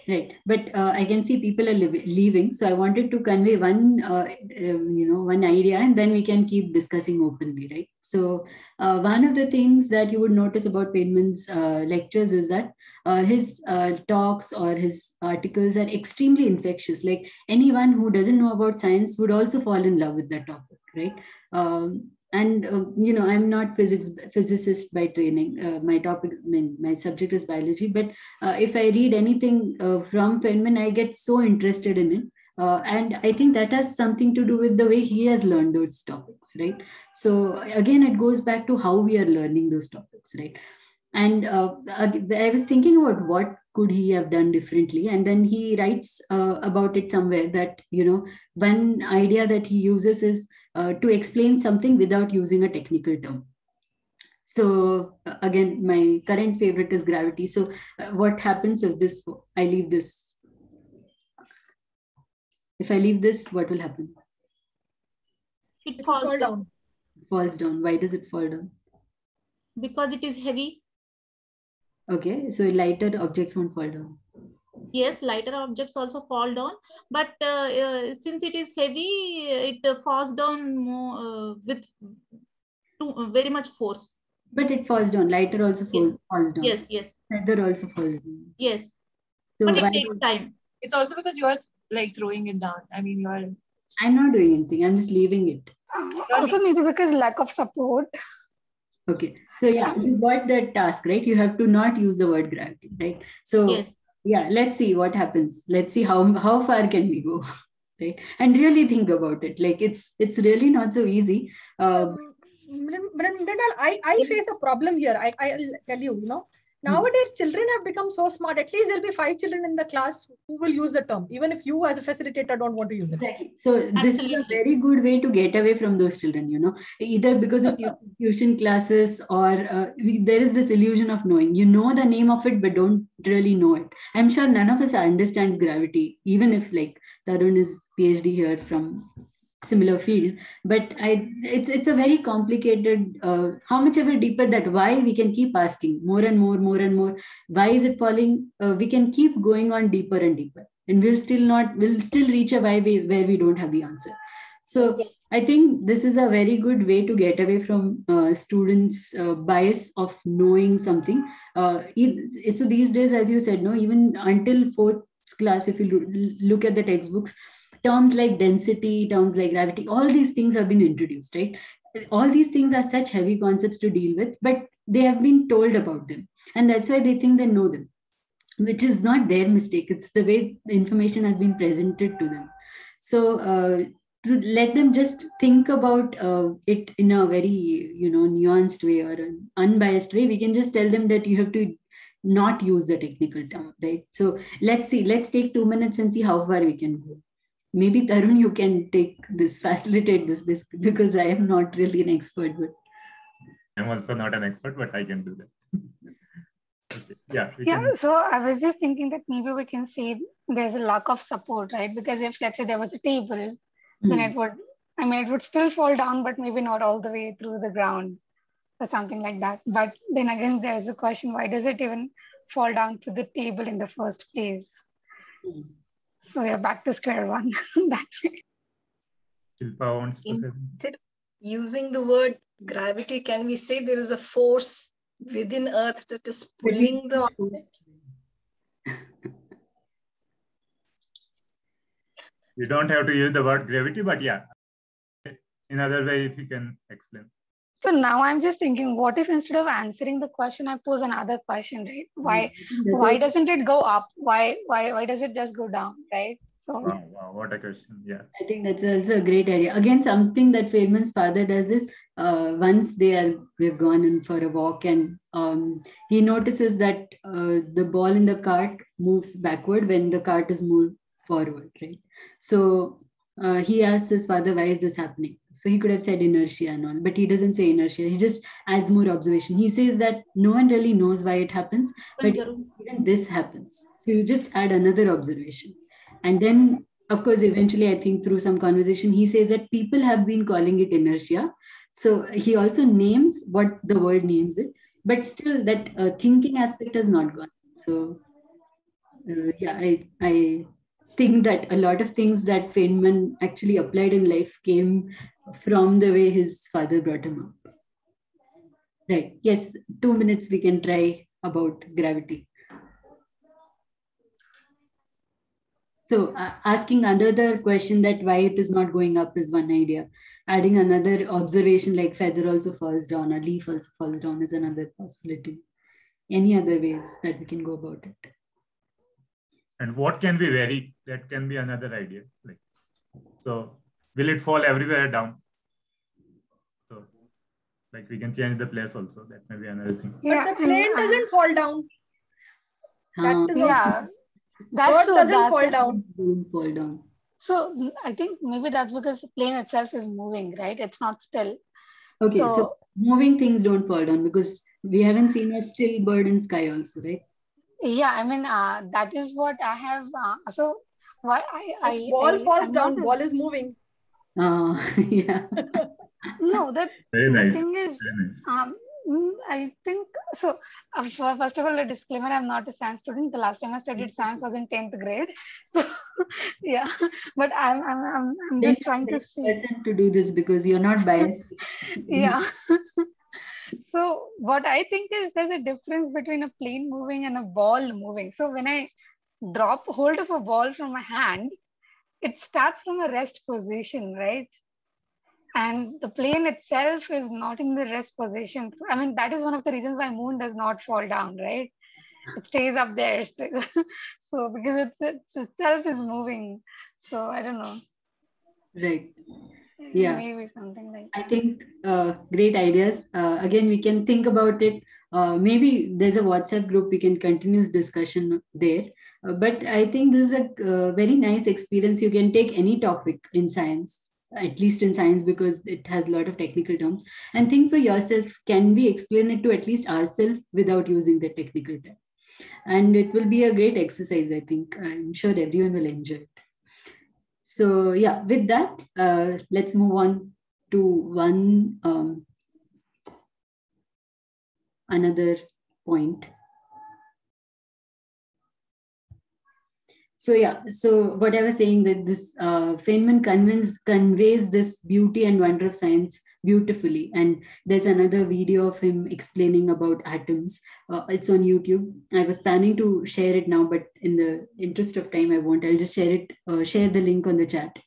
Right, but uh, I can see people are leaving, so I wanted to convey one, uh, um, you know, one idea, and then we can keep discussing openly, right? So uh, one of the things that you would notice about Feynman's uh, lectures is that uh, his uh, talks or his articles are extremely infectious. Like anyone who doesn't know about science would also fall in love with that topic, right? Um, and uh, you know i'm not physics physicist by training. Uh, my topic I mean, my subject is biology. But uh, if i read anything uh, from feynman i get so interested in it. Uh, and i think that has something to do with the way he has learned those topics right? So again it goes back to how we are learning those topics right? And uh, i was thinking about what could he have done differently. And then he writes about it somewhere that you know one idea that he uses is uh, to explain something without using a technical term. So uh, again, my current favorite is gravity. So uh, what happens if this, I leave this? If I leave this, what will happen? It falls fall down. Falls down. Why does it fall down? Because it is heavy. Okay, so lighter objects won't fall down yes lighter objects also fall down but uh, uh, since it is heavy it uh, falls down more uh, with too, uh, very much force. But it falls down. Lighter also falls, yes. falls down. Yes yes. Feather also falls down. Yes. So but it takes time. It's also because you're like throwing it down. I mean you're i'm not doing anything. I'm just leaving it. Also maybe because lack of support. Okay. So yeah you got that task right? You have to not use the word gravity right? So yes yeah let's see what happens let's see how how far can we go right and really think about it like it's it's really not so easy uh, I, I face a problem here. I, I'll tell you, you know, Nowadays, children have become so smart. At least there'll be five children in the class who will use the term, even if you, as a facilitator, don't want to use it. Exactly. So Absolutely. this is a very good way to get away from those children. You know, either because of tuition classes or uh, we, there is this illusion of knowing. You know the name of it, but don't really know it. I'm sure none of us understands gravity, even if like Tarun is PhD here from similar field. But i it's it's a very complicated uh, how much ever deeper that why we can keep asking more and more more and more. Why is it falling? Uh, we can keep going on deeper and deeper. And we'll still not we'll still reach a why we, where we don't have the answer. So i think this is a very good way to get away from uh, students uh, bias of knowing something. Uh, it's so these days as you said no even until fourth class if you look at the textbooks terms like density, terms like gravity, all these things have been introduced, right? All these things are such heavy concepts to deal with, but they have been told about them. And that's why they think they know them, which is not their mistake. It's the way information has been presented to them. So, uh, to let them just think about uh, it in a very you know nuanced way or an unbiased way we can just tell them that you have to not use the technical term right so let's see let's take two minutes and see how far we can go maybe Tarun, you can take this, facilitate this because I am not really an expert. But I'm also not an expert, but I can do that. okay. Yeah. Yeah. Can... So I was just thinking that maybe we can say there's a lack of support, right? Because if let's say there was a table, mm. then it would, I mean, it would still fall down, but maybe not all the way through the ground or something like that. But then again, there's a question: Why does it even fall down to the table in the first place? Mm. So we are back to square one that way. Shilpa wants to say. Instead using the word gravity, can we say there is a force within Earth that is pulling the object? You don't have to use the word gravity, but yeah, in other way, if you can explain. So now I'm just thinking, what if instead of answering the question, I pose another question, right? Why That's why also- doesn't it go up? Why why why does it just go down, right? So Wow, wow, what a question. Yeah. I think that's also a great idea. Again, something that Feynman's father does is uh, once they are we've gone in for a walk and um, he notices that uh, the ball in the cart moves backward when the cart is moved forward, right? So uh, he asks his father, why is this happening? So he could have said inertia and all, but he doesn't say inertia. He just adds more observation. He says that no one really knows why it happens, but even this happens. So you just add another observation. And then, of course, eventually, I think through some conversation, he says that people have been calling it inertia. So he also names what the word names it, but still that uh, thinking aspect has not gone. So uh, yeah, I, I think that a lot of things that Feynman actually applied in life came from the way his father brought him up. Right. Yes, two minutes we can try about gravity. So uh, asking another question that why it is not going up is one idea. Adding another observation like feather also falls down a leaf also falls down is another possibility. Any other ways that we can go about it? And what can be vary That can be another idea. Like, so will it fall everywhere down? So, like we can change the place also. That may be another thing. But the plane doesn't fall down. That is yeah, also- that's Bird so doesn't that's fall down. Don't fall down. So I think maybe that's because the plane itself is moving, right? It's not still. Okay, so, So- moving things don't fall down because we haven't seen a still bird in sky also, right? Yeah, I mean uh, that is what I have. Uh, so why I I If ball I, falls I'm down, not- ball is moving. Uh, yeah. No, that Very the nice. thing is, Very nice. um, mm, I think so. Uh, first of all, a disclaimer: I'm not a science student. The last time I studied science was in tenth grade. So, yeah, but I'm I'm I'm, I'm just trying to see. person to do this because you're not biased. Yeah. So what I think is there's a difference between a plane moving and a ball moving. So when I drop hold of a ball from my hand, it starts from a rest position, right? And the plane itself is not in the rest position. I mean, that is one of the reasons why moon does not fall down, right? It stays up there still. so because it's, it's itself is moving. So I don't know. Right. Yeah. Maybe something like that. I think uh, great ideas. Uh, again, we can think about it. Uh, maybe there's a WhatsApp group. We can continue this discussion there. Uh, but I think this is a uh, very nice experience. You can take any topic in science, at least in science, because it has a lot of technical terms, and think for yourself: Can we explain it to at least ourselves without using the technical term? And it will be a great exercise. I think I'm sure everyone will enjoy. So yeah, with that, uh, let's move on to one um, another point. So yeah, so what I was saying that this uh, Feynman conveys conveys this beauty and wonder of science beautifully, and there's another video of him explaining about atoms. Uh, it's on YouTube. I was planning to share it now, but in the interest of time, I won't. I'll just share it. Uh, share the link on the chat,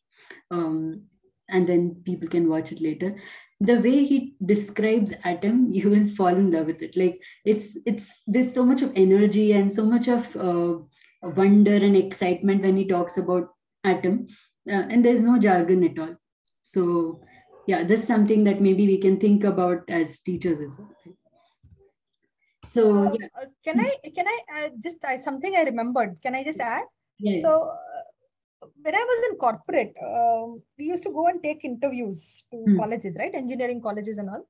um, and then people can watch it later the way he describes atom you will fall in love with it like it's it's there's so much of energy and so much of uh, wonder and excitement when he talks about atom uh, and there's no jargon at all so yeah this is something that maybe we can think about as teachers as well so yeah Uh, can I can I uh, just uh, something I remembered? Can I just add? Yeah. So uh, when I was in corporate, um, we used to go and take interviews to Hmm. colleges, right? Engineering colleges and all.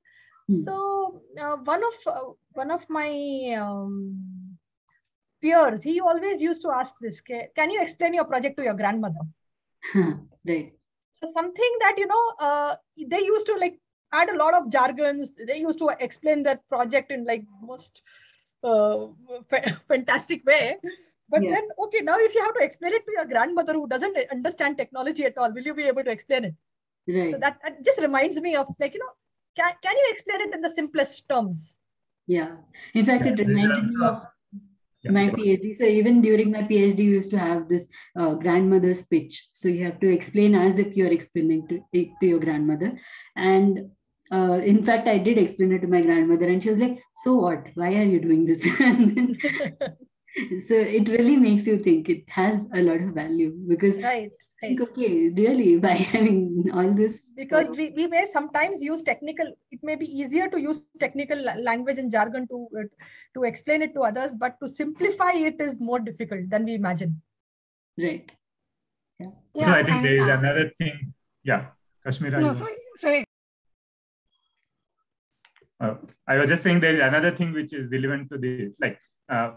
Hmm. So uh, one of uh, one of my um, peers, he always used to ask this: "Ca- Can you explain your project to your grandmother? right something that you know, uh, they used to like add a lot of jargons. They used to explain that project in like most uh, fa- fantastic way. But Yeah. then, okay, now if you have to explain it to your grandmother who doesn't understand technology at all, will you be able to explain it? right So that, that just reminds me of like, you know, can, can you explain it in the simplest terms? Yeah. In fact, it this is reminded me of Yeah, my PhD. So even during my PhD, we used to have this uh, grandmother's pitch. So you have to explain as if you're explaining to, to your grandmother. And uh, in fact, I did explain it to my grandmother, and she was like, "So what? Why are you doing this?" and then, so it really makes you think. It has a lot of value because right. Right. Like, okay, really, by having all this. Because we, we may sometimes use technical, it may be easier to use technical language and jargon to, uh, to explain it to others, but to simplify it is more difficult than we imagine. Right. Yeah. yeah so I think there is uh, another thing. Yeah. Kashmira. No, sorry. Sorry. Uh, I was just saying there is another thing which is relevant to this, like, uh,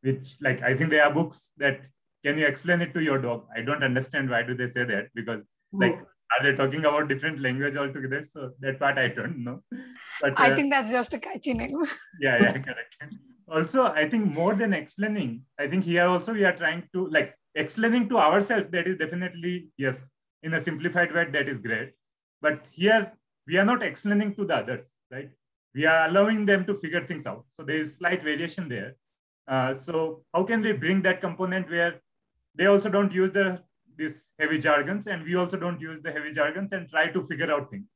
which, like, I think there are books that can you explain it to your dog? I don't understand why do they say that because like are they talking about different language altogether? So that part i don't know. But i uh, think that's just a catchy name. Yeah yeah correct. Also i think more than explaining i think here also we are trying to like explaining to ourselves that is definitely yes in a simplified way that is great. But here we are not explaining to the others right? We are allowing them to figure things out. So there is slight variation there. Uh, so how can we bring that component where they also don't use the these heavy jargons and we also don't use the heavy jargons and try to figure out things.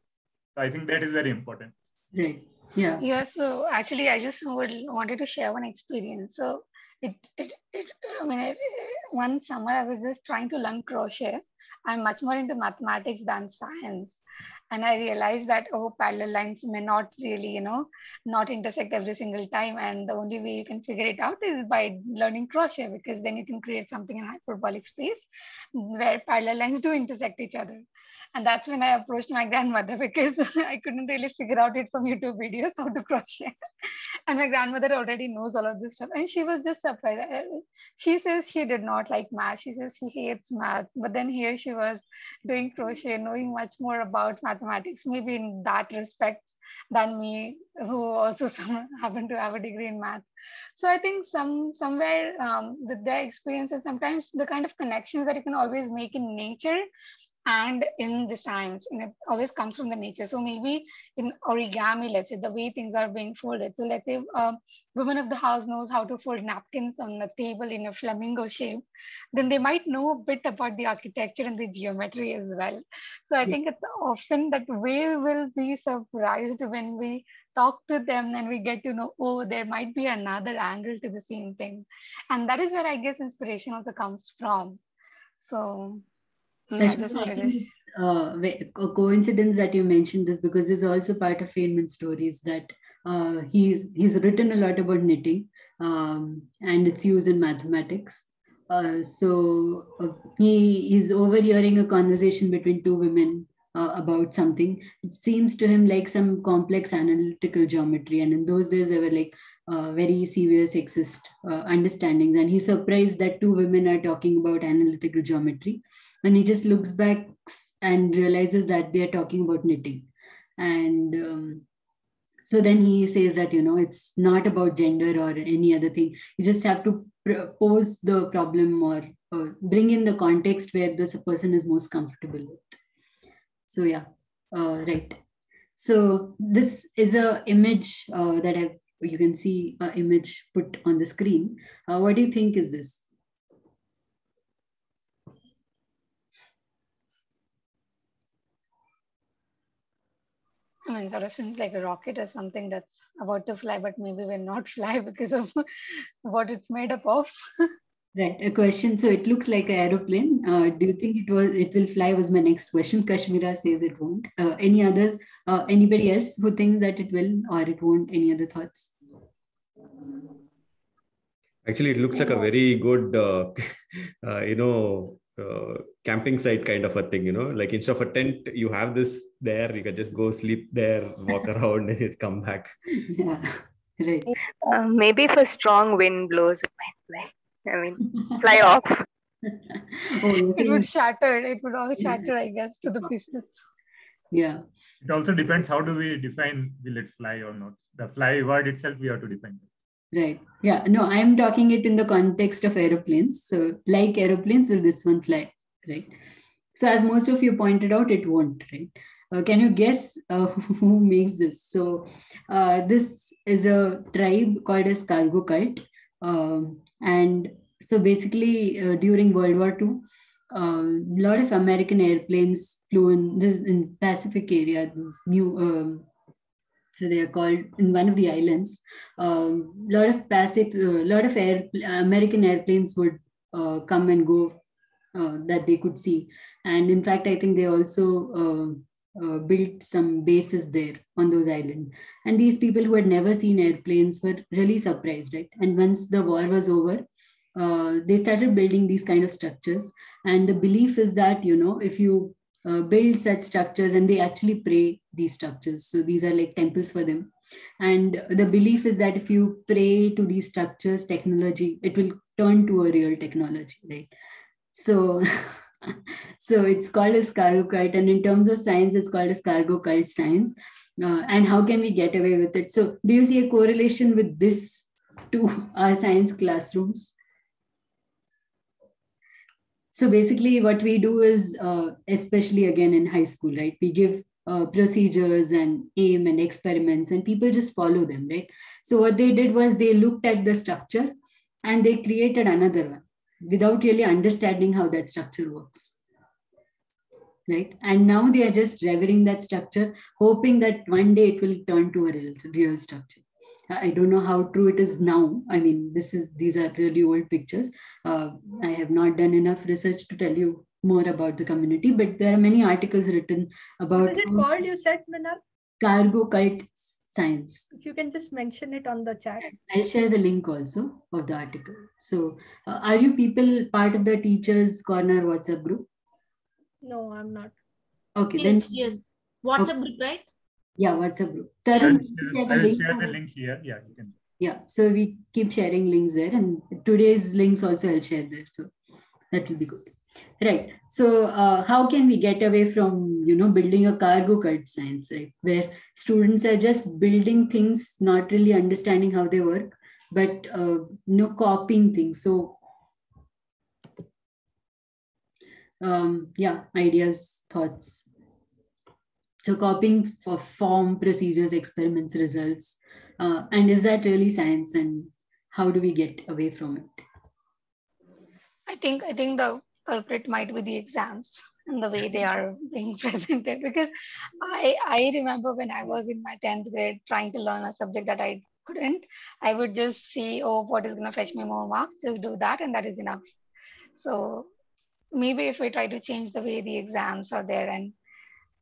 So i think that is very important. Right yeah. Yeah so actually i just would, wanted to share one experience. So it, it, it i mean it, one summer i was just trying to learn crochet. I'm much more into mathematics than science and i realized that oh parallel lines may not really you know not intersect every single time. And the only way you can figure it out is by learning crochet because then you can create something in hyperbolic space where parallel lines do intersect each other and that's when I approached my grandmother because I couldn't really figure out it from YouTube videos how to crochet. and my grandmother already knows all of this stuff. And she was just surprised. She says she did not like math. She says she hates math. But then here she was doing crochet, knowing much more about mathematics, maybe in that respect than me, who also some, happen to have a degree in math. So I think some somewhere um, with their experiences, sometimes the kind of connections that you can always make in nature and in the science and it always comes from the nature. So maybe in origami let's say the way things are being folded. So let's say a um, woman of the house knows how to fold napkins on a table in a flamingo shape then they might know a bit about the architecture and the geometry as well. So i think it's often that we will be surprised when we talk to them and we get to know oh there might be another angle to the same thing. And that is where i guess inspiration also comes from. So just uh, a coincidence that you mentioned this because it's also part of Feynman's stories that uh, he's he's written a lot about knitting um, and its use in mathematics. Uh, so uh, he is overhearing a conversation between two women uh, about something. It seems to him like some complex analytical geometry, and in those days there were like uh, very severe sexist uh, understandings, and he's surprised that two women are talking about analytical geometry. And he just looks back and realizes that they are talking about knitting. And um, so then he says that you know it's not about gender or any other thing. You just have to pose the problem or, or bring in the context where this person is most comfortable with so yeah uh, right. So this is a image uh, that I've, you can see an image put on the screen. Uh, what do you think is this? I mean, sort of seems like a rocket or something that's about to fly, but maybe will not fly because of what it's made up of. right. A question. So it looks like an aeroplane. Uh, do you think it was it will fly? Was my next question. Kashmira says it won't. Uh, any others? Uh, anybody else who thinks that it will or it won't? Any other thoughts? Actually, it looks like a very good, uh, uh, you know, uh, camping site kind of a thing you know like instead of a tent you have this there you can just go sleep there walk around and just come back yeah right uh, maybe if a strong wind blows it might fly i mean fly off oh, it would shatter it would all shatter i guess to the pieces yeah it also depends how do we define will it fly or not the fly word itself we have to define Right. Yeah. No, I'm talking it in the context of aeroplanes. So, like aeroplanes, will this one fly? Right. So, as most of you pointed out, it won't. Right. Uh, can you guess uh, who makes this? So, uh, this is a tribe called as Cargo Cult. Um, and so, basically, uh, during World War II, a lot of American airplanes flew in this in Pacific area. New, um, so they are called in one of the islands. A um, lot of Pacific, a uh, lot of air American airplanes would uh, come and go uh, that they could see, and in fact, I think they also. Uh, built some bases there on those islands. And these people who had never seen airplanes were really surprised, right? And once the war was over, uh, they started building these kind of structures and the belief is that you know if you uh, build such structures and they actually pray these structures so these are like temples for them and the belief is that if you pray to these structures technology it will turn to a real technology right so so it's called as cargo cult and in terms of science it's called as cargo cult science uh, and how can we get away with it so do you see a correlation with this to our science classrooms so basically, what we do is, uh, especially again in high school, right? We give uh, procedures and aim and experiments, and people just follow them, right? So what they did was they looked at the structure and they created another one without really understanding how that structure works. Right. And now they are just revering that structure, hoping that one day it will turn to a real, real structure. I don't know how true it is now. I mean, this is these are really old pictures. Uh, I have not done enough research to tell you more about the community, but there are many articles written about. What is it called? You said, Mrinal? Cargo cult science. If you can just mention it on the chat. I'll share the link also of the article. So, uh, are you people part of the Teachers Corner WhatsApp group? No, I'm not. Okay, yes, then. Yes, WhatsApp okay. group, right? Yeah, WhatsApp group. Tarun, I'll, share, I'll link share the link here. Yeah, you can. Yeah, so we keep sharing links there, and today's links also I'll share there. So that will be good. Right. So uh, how can we get away from you know building a cargo cult science, right? Where students are just building things, not really understanding how they work, but uh, know copying things. So um, yeah, ideas, thoughts. So copying for form, procedures, experiments, results. Uh, and is that really science and how do we get away from it? I think I think the culprit might be the exams and the way they are being presented. Because I I remember when I was in my 10th grade trying to learn a subject that I couldn't, I would just see, oh, what is gonna fetch me more marks, just do that and that is enough. So maybe if we try to change the way the exams are there and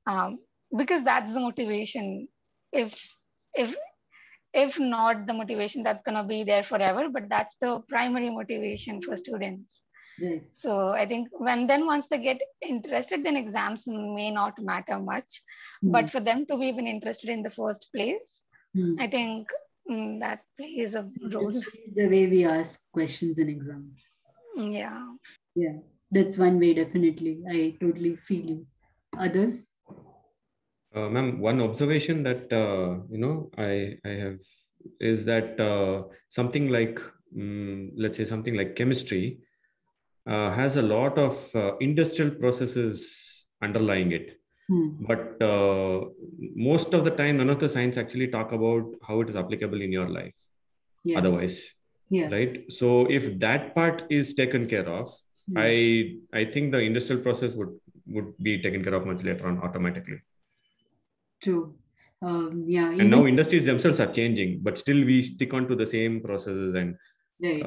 um, because that's the motivation. If if if not the motivation that's going to be there forever but that's the primary motivation for students right. so i think when then once they get interested then exams may not matter much. Mm. but for them to be even interested in the first place mm. i think mm, that plays a role. the way we ask questions in exams. Yeah. Yeah that's one way definitely. I totally feel you. Others? Uh, ma'am, one observation that uh, you know I I have is that uh, something like um, let's say something like chemistry uh, has a lot of uh, industrial processes underlying it. Hmm. But uh, most of the time, none of the science actually talk about how it is applicable in your life. Yeah. Otherwise, yeah. right. So if that part is taken care of, Hmm. I I think the industrial process would would be taken care of much later on automatically. True. Um, yeah. and now industries themselves are changing but still we stick on to the same processes and Right.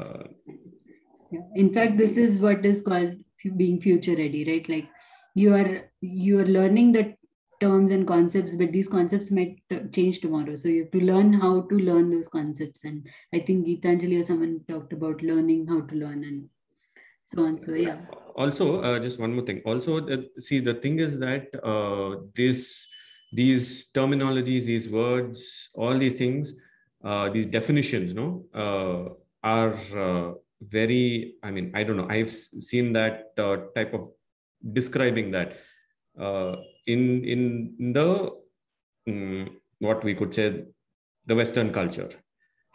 Uh, Yeah. In fact, this is what is called being future ready, right? Like you are you are learning the terms and concepts, but these concepts might t- change tomorrow. So you have to learn how to learn those concepts. And I think Geetanjali or someone talked about learning how to learn and so on. So yeah. also uh, just one more thing also uh, see the thing is that uh, this these terminologies these words all these things uh, these definitions no uh, are uh, very i mean i don't know. I've seen that uh, type of describing that. Uh, in in the mm, what we could say the western culture.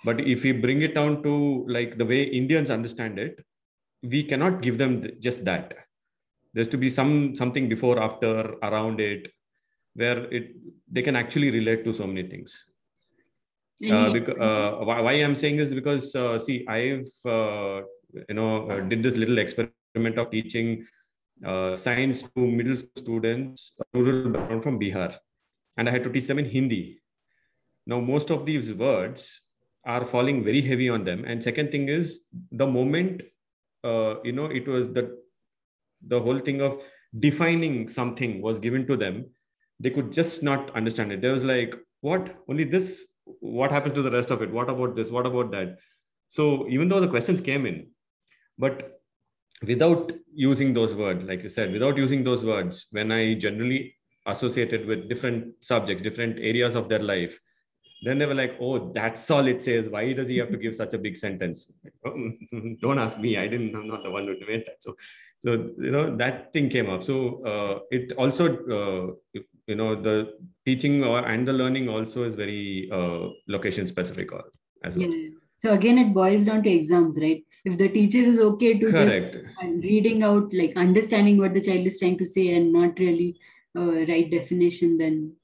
But if we bring it down to like the way indians understand it we cannot give them just that. There's to be some something before after around it where it they can actually relate to so many things uh, because, uh, why, why i'm saying is because uh, see i've uh, you know uh, did this little experiment of teaching uh, science to middle students, rural background from Bihar. And I had to teach them in Hindi. Now, most of these words are falling very heavy on them. And second thing is the moment, uh, you know, it was the, the whole thing of defining something was given to them, they could just not understand it. There was like, what? Only this? What happens to the rest of it? What about this? What about that? So even though the questions came in, but without using those words, like you said, without using those words, when I generally associated with different subjects, different areas of their life, then they were like, oh, that's all it says. Why does he have to give such a big sentence? Don't ask me. I didn't, I'm not the one who made that. So, so you know, that thing came up. So uh, it also, uh, you know, the teaching or, and the learning also is very uh, location specific or as well. Yeah. So again, it boils down to exams, right? If the teacher is okay to Correct. just reading out, like understanding what the child is trying to say and not really uh, right definition, then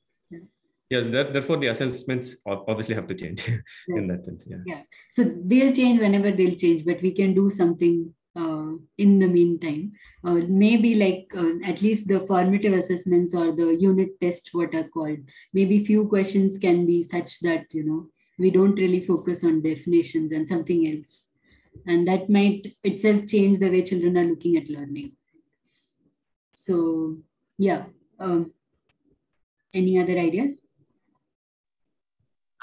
Yes, that, therefore the assessments obviously have to change in that sense. Yeah. yeah. So they'll change whenever they'll change, but we can do something in the meantime. Uh, maybe like uh, at least the formative assessments or the unit test, what are called. Maybe few questions can be such that you know we don't really focus on definitions and something else, and that might itself change the way children are looking at learning. So yeah. Um, any other ideas?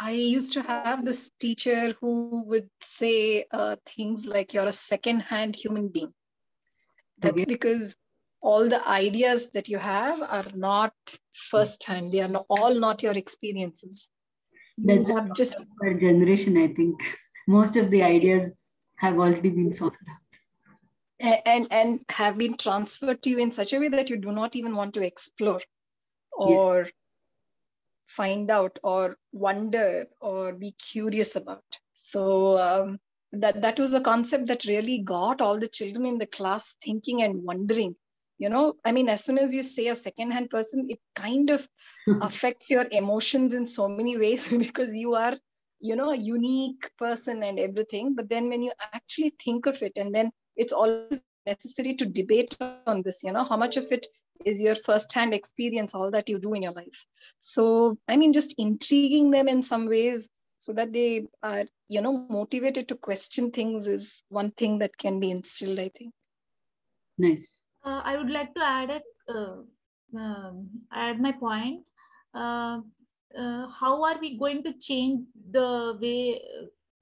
I used to have this teacher who would say uh, things like, You're a second hand human being. That's Okay. because all the ideas that you have are not first hand, they are no, all not your experiences. You That's have just our generation, I think. Most of the ideas have already been found out. and and have been transferred to you in such a way that you do not even want to explore or find out or wonder or be curious about. So um, that that was a concept that really got all the children in the class thinking and wondering you know? I mean as soon as you say a second hand person it kind of affects your emotions in so many ways because you are you know a unique person and everything. But then when you actually think of it and then it's always necessary to debate on this you know? How much of it is your first hand experience all that you do in your life so i mean just intriguing them in some ways so that they are you know motivated to question things is one thing that can be instilled i think Nice. Uh, I would like to add a uh, um, add my point. Uh, uh, how are we going to change the way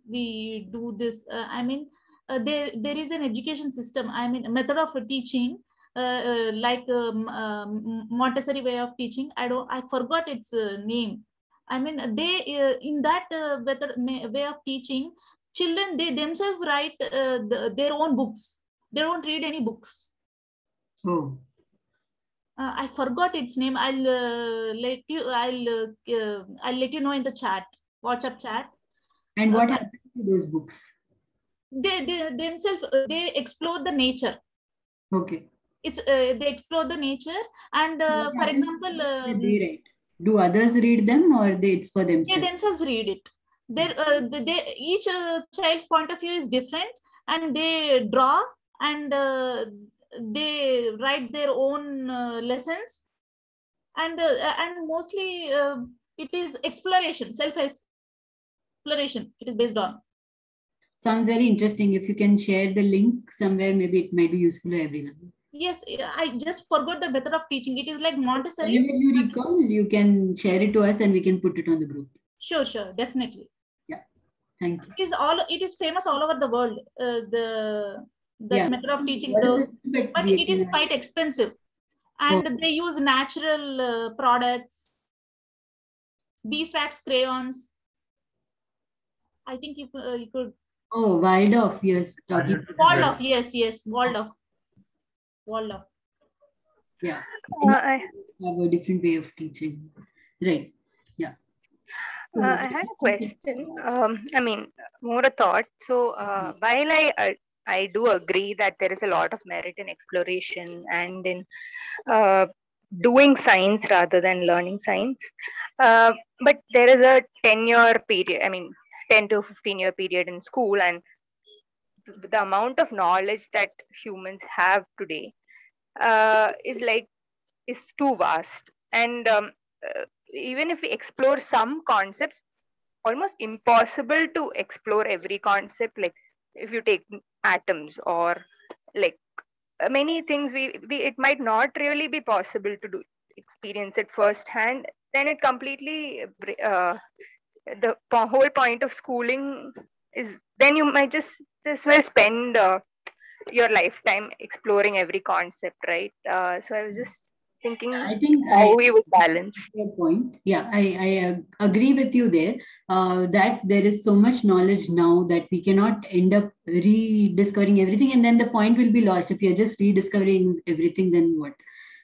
we do this? Uh, I mean, uh, there there is an education system. I mean, a method of teaching, like um, um, Montessori way of teaching. I don't. I forgot its uh, name. I mean, they uh, in that uh, way of teaching, children they themselves write uh, the, their own books. They don't read any books. Oh, Uh, I forgot its name. I'll uh, let you. I'll uh, uh, I'll let you know in the chat, WhatsApp chat. and what Uh, happens to those books? They they themselves uh, they explore the nature. Okay. It's uh, they explore the nature, and uh, What for example, uh, they write? Do others read them or they, it's for themselves they themselves? read it. They uh, they, they each uh, child's point of view is different, and they draw and uh, they write their own uh, lessons, and uh, and mostly uh, it is exploration, self exploration. It is based on. Sounds very interesting. If you can share the link somewhere, maybe it might be useful to everyone. Yes, I just forgot the method of teaching. It is like Montessori. Whenever you recall, you can share it to us and we can put it on the group. Sure, sure, definitely. Yeah thank you. It is all. It is famous all over the world. Uh, the the Yeah. method of teaching those, but it is quite expensive, and Oh. they use natural uh, products, beeswax crayons. I think you could, uh, you could Oh, Waldorf, yes. Talking. Waldorf. Yes, yes, Waldorf. Waldorf. Yeah. Uh, I, Have a different way of teaching. Right. Yeah. uh, I had a question. Um, I mean, more a thought. So uh, while I uh, I do agree that there is a lot of merit in exploration and in uh, doing science rather than learning science, uh, but there is a ten year period. I mean, ten to fifteen year period in school, and th- the amount of knowledge that humans have today uh, is like is too vast. And um, uh, even if we explore some concepts almost impossible to explore every concept. Like if you take atoms or like many things we, we it might not really be possible to do experience it firsthand. Then it completely uh, the whole point of schooling is then you might just just well spend uh, your lifetime exploring every concept right uh, so i was just thinking I think how I, we would balance. Your point. Yeah, I, I agree with you there. Uh, that there is so much knowledge now that we cannot end up rediscovering everything, and then the point will be lost. If you're just rediscovering everything, then what?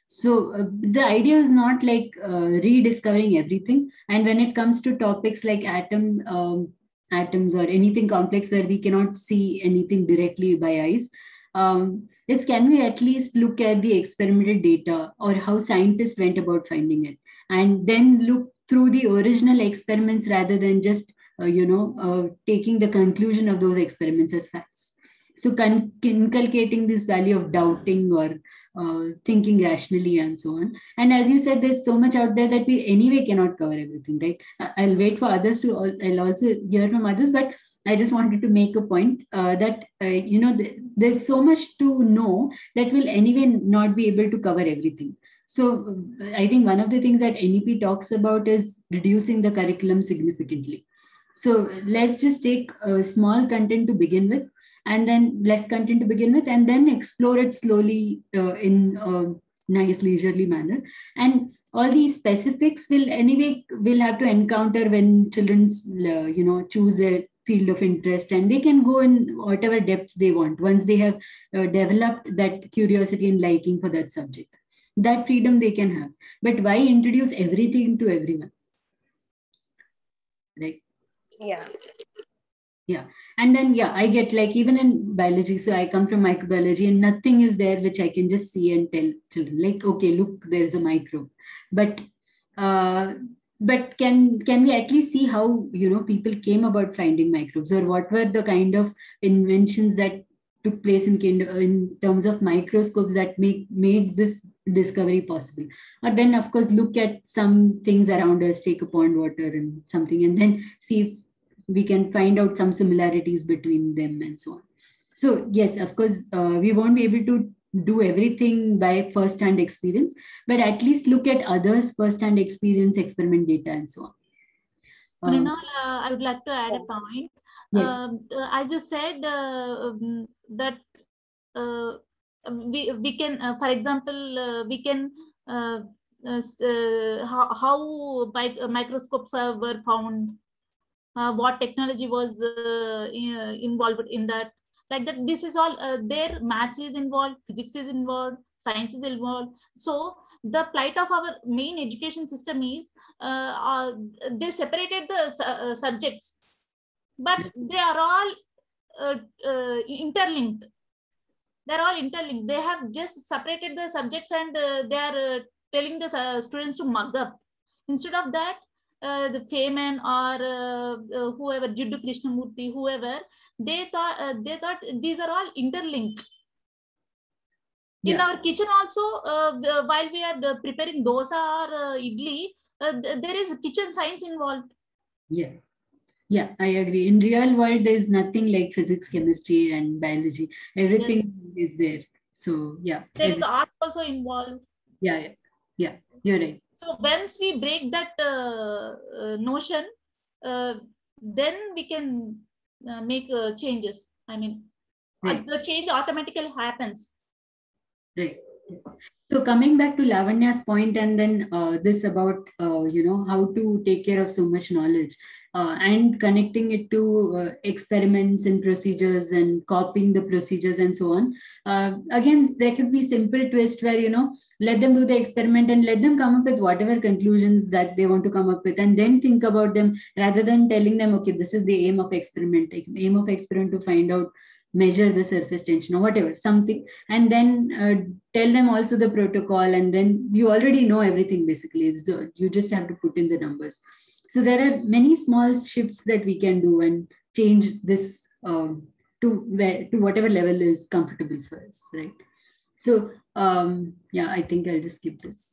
So uh, the idea is not like uh, rediscovering everything. And when it comes to topics like atom, um, atoms or anything complex where we cannot see anything directly by eyes, um, is can we at least look at the experimental data or how scientists went about finding it? And then look through the original experiments rather than just uh, you know uh, taking the conclusion of those experiments as facts. So con- inculcating this value of doubting or uh, thinking rationally and so on and as you said there's so much out there that we anyway cannot cover everything right i'll wait for others to i'll also hear from others but I just wanted to make a point uh, that uh, you know th- there's so much to know that will anyway not be able to cover everything. So I think one of the things that NEP talks about is reducing the curriculum significantly. So let's just take a small content to begin with, and then less content to begin with, and then explore it slowly uh, in a nice leisurely manner. And all these specifics will anyway will have to encounter when children's uh, you know choose a field of interest and they can go in whatever depth they want once they have uh, developed that curiosity and liking for that subject. That freedom they can have. But why introduce everything to everyone? Right? Yeah yeah. And then yeah i get like even in biology so i come from microbiology and nothing is there which i can just see and tell children like okay look there's a microbe. But uh, but can can we at least see how you know people came about finding microbes or what were the kind of inventions that took place in kind in terms of microscopes that make made this discovery possible? Or then of course look at some things around us take a pond water and something and then see we can find out some similarities between them and so on so yes of course uh, we won't be able to do everything by first hand experience, but at least look at others' first hand experience, experiment data, and so on. Um, uh, I would like to add a point. Yes. Um, uh, as you said, uh, um, that uh, we, we can, uh, for example, uh, we can, how, how microscopes were found, what technology was involved in that. Like that this is all uh, their maths is involved physics is involved science is involved. So the plight of our main education system is uh, uh, they separated the uh, subjects but they are all uh, uh, interlinked. They're all interlinked. They have just separated the subjects and they are telling the students to mug up. Instead of that uh, the Feynman or uh, uh, whoever, Jiddu Krishnamurti, whoever, they thought uh, they thought these are all interlinked. Yeah. In our kitchen also, uh, while we are preparing dosa or idli, there is kitchen science involved. Yeah. Yeah, I agree. In real world, there is nothing like physics, chemistry, and biology. Everything yes. is there. So yeah. There is art also involved. Yeah, yeah, yeah. You're right. So once we break that uh, uh, notion, uh, then we can uh, make uh, changes. I mean, right. the change automatically happens. Right. So coming back to Lavanya's point, and then uh, this about uh, you know how to take care of so much knowledge, uh, and connecting it to uh, experiments and procedures and copying the procedures and so on. again, there could be simple twist where you know let them do the experiment and let them come up with whatever conclusions that they want to come up with, and then think about them rather than telling them, okay, this is the aim of experiment. Aim of experiment to find out measure the surface tension or whatever something and then uh, tell them also the protocol and then you already know everything basically you just have to put in the numbers so there are many small shifts that we can do and change this um, to where, to whatever level is comfortable for us right So um, yeah, I think I'll just skip this.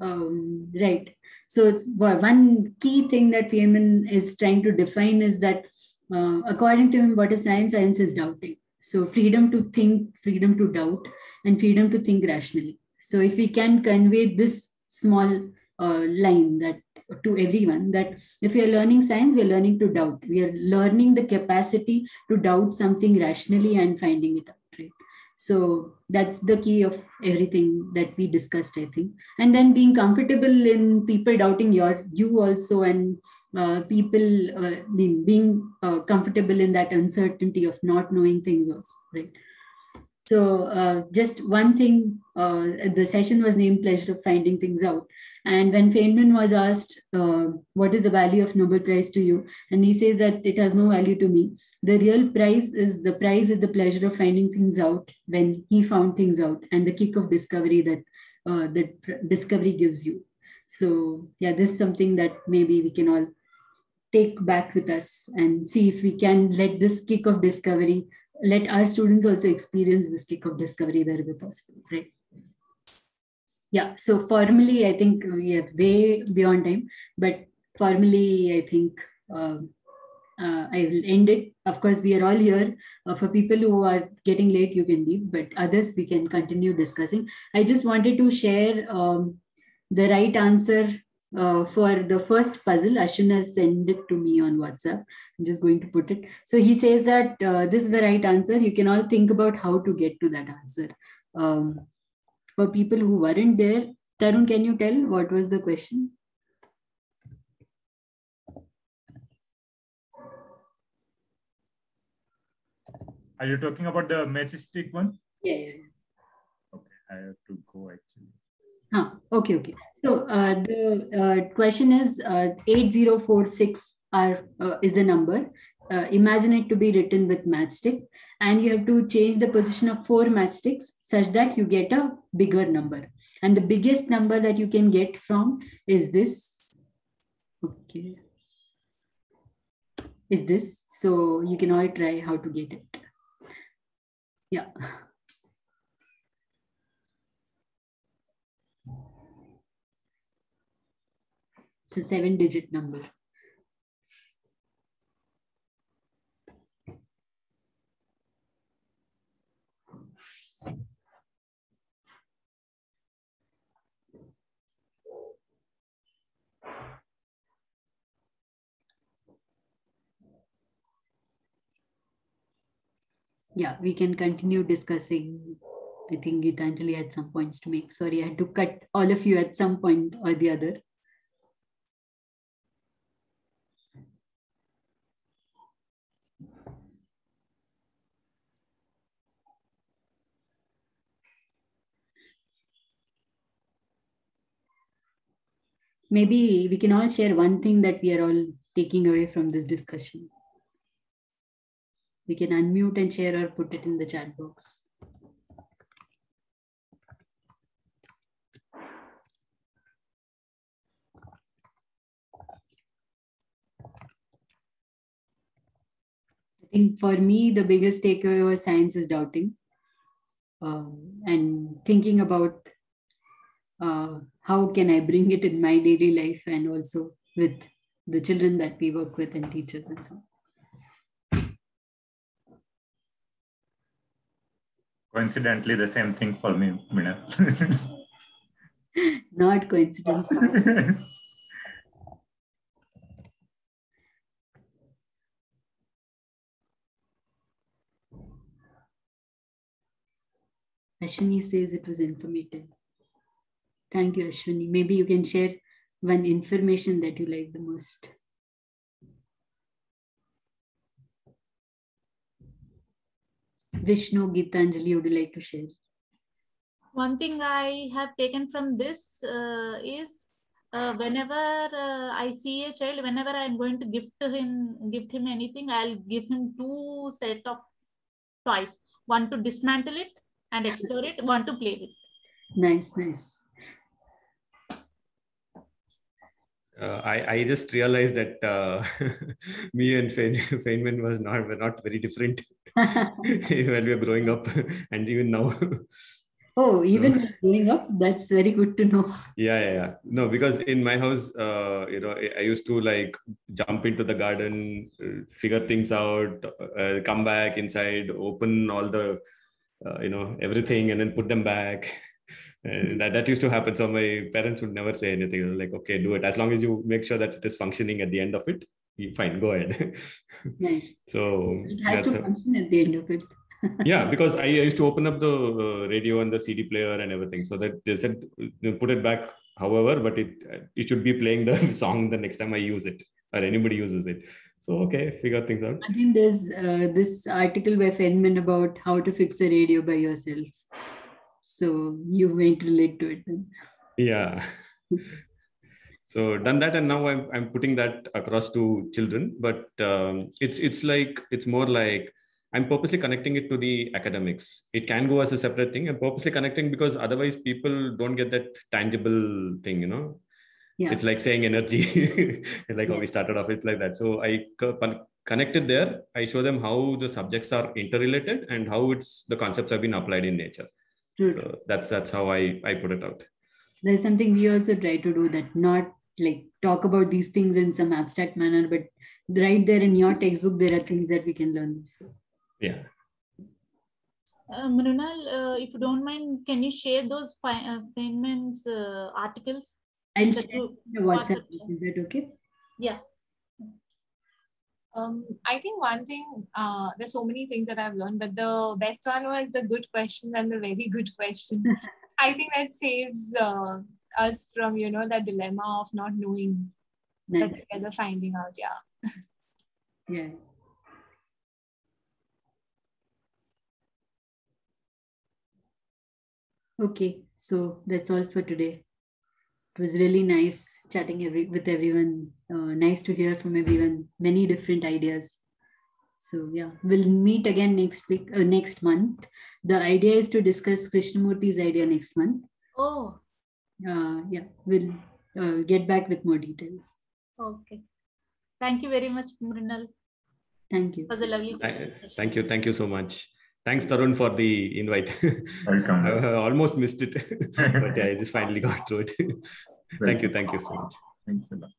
Um, right. So one key thing that Feynman is trying to define is that uh, according to him, what is science? Science is doubting. So freedom to think, freedom to doubt, and freedom to think rationally. So if we can convey this small uh, line that to everyone that if we are learning science, we are learning to doubt. We are learning the capacity to doubt something rationally and finding it out. Right. So that's the key of everything that we discussed, I think. And then being comfortable in people doubting your you also, and uh, people uh, being uh, comfortable in that uncertainty of not knowing things also, right? So uh, just one thing, uh, the session was named Pleasure of Finding Things Out. And when Feynman was asked, uh, what is the value of Nobel Prize to you? And he says that it has no value to me. The real prize is the prize is the pleasure of finding things out when he found things out and the kick of discovery that uh, that discovery gives you. So yeah, this is something that maybe we can all take back with us and see if we can let this kick of discovery let our students also experience this kick of discovery wherever possible, right? Yeah, so formally, I think we are way beyond time, but formally, I think uh, uh, I will end it. Of course, we are all here. Uh, for people who are getting late, you can leave, but others, we can continue discussing. I just wanted to share um, the right answer uh, for the first puzzle, Ashwin has sent it to me on WhatsApp. I'm just going to put it. So he says that uh, this is the right answer. You can all think about how to get to that answer. Um, for people who weren't there, Tarun, can you tell what was the question? Are you talking about the matchstick one? Yeah. yeah. Okay, I have to go actually. Huh, okay, okay. So uh, the uh, question is uh, 8046 are, uh, is the number. Uh, imagine it to be written with matchstick and you have to change the position of four matchsticks such that you get a bigger number. And the biggest number that you can get from is this. Okay. Is this. So you can all try how to get it. Yeah. It's a seven digit number. Yeah, we can continue discussing. I think Gitanjali had some points to make. Sorry, I had to cut all of you at some point or the other. Maybe we can all share one thing that we are all taking away from this discussion. We can unmute and share or put it in the chat box. I think for me, the biggest takeaway was science is doubting. Um, and thinking about uh, how can I bring it in my daily life and also with the children that we work with and teachers and so on. Coincidentally, the same thing for me, Mina. Not coincidence. Ashwini says it was informative. Thank you, Ashwini. Maybe you can share one information that you like the most. Vishnu, Gitanjali, would you like to share? One thing I have taken from this uh, is uh, whenever uh, I see a child, whenever I'm going to gift him, gift him anything, I'll give him two set of toys. One to dismantle it and explore it, one to play with. Nice, nice. Uh, I, I just realized that uh, me and Feyn, Feynman was not were not very different when we were growing up, and even now. Oh, even so, growing up, that's very good to know. Yeah, yeah, yeah. No, because in my house, uh, you know, I used to like jump into the garden, uh, figure things out, uh, come back inside, open all the, uh, you know, everything, and then put them back. And that, that used to happen. So my parents would never say anything. Like, okay, do it as long as you make sure that it is functioning at the end of it. Fine, go ahead. Nice. so it has to function at the end of it yeah, because I, I, used to open up the uh, radio and the CD player and everything, so that they said put it back. However, but it it should be playing the song the next time I use it or anybody uses it. So okay, figure things out. I think there's uh, this article by Feynman about how to fix a radio by yourself. So you might relate to it then. Yeah. so done that and now I'm, I'm putting that across to children but um, it's it's like it's more like I'm purposely connecting it to the academics. It can go as a separate thing. I'm purposely connecting because otherwise people don't get that tangible thing, you know. Yeah. It's like saying energy, like yeah. how we started off. It's like that. So I connected there. I show them how the subjects are interrelated and how it's the concepts have been applied in nature. True. So that's that's how I I put it out. There's something we also try to do that not like talk about these things in some abstract manner, but right there in your textbook there are things that we can learn. So yeah. Uh, Mrinal, uh, if you don't mind, can you share those uh, Feynman's uh, articles? I'll share the WhatsApp. Is that okay? Yeah. Um, I think one thing, uh, there's so many things that I've learned, but the best one was the good question and the very good question. I think that saves uh, us from, you know, that dilemma of not knowing, nice. but together finding out. Yeah. Yeah. Okay, so that's all for today. It was really nice chatting every, with everyone. Uh, nice to hear from everyone. Many different ideas. So yeah, we'll meet again next week, uh, next month. The idea is to discuss Krishnamurti's idea next month. Oh. Uh, yeah, we'll uh, get back with more details. Okay. Thank you very much, Mrinal. Thank you. It was a lovely. Thank you. Thank you so much. Thanks, Tarun, for the invite. Welcome. I almost missed it, but yeah, I just finally got through it. thank you. Thank you so much. Thanks a lot.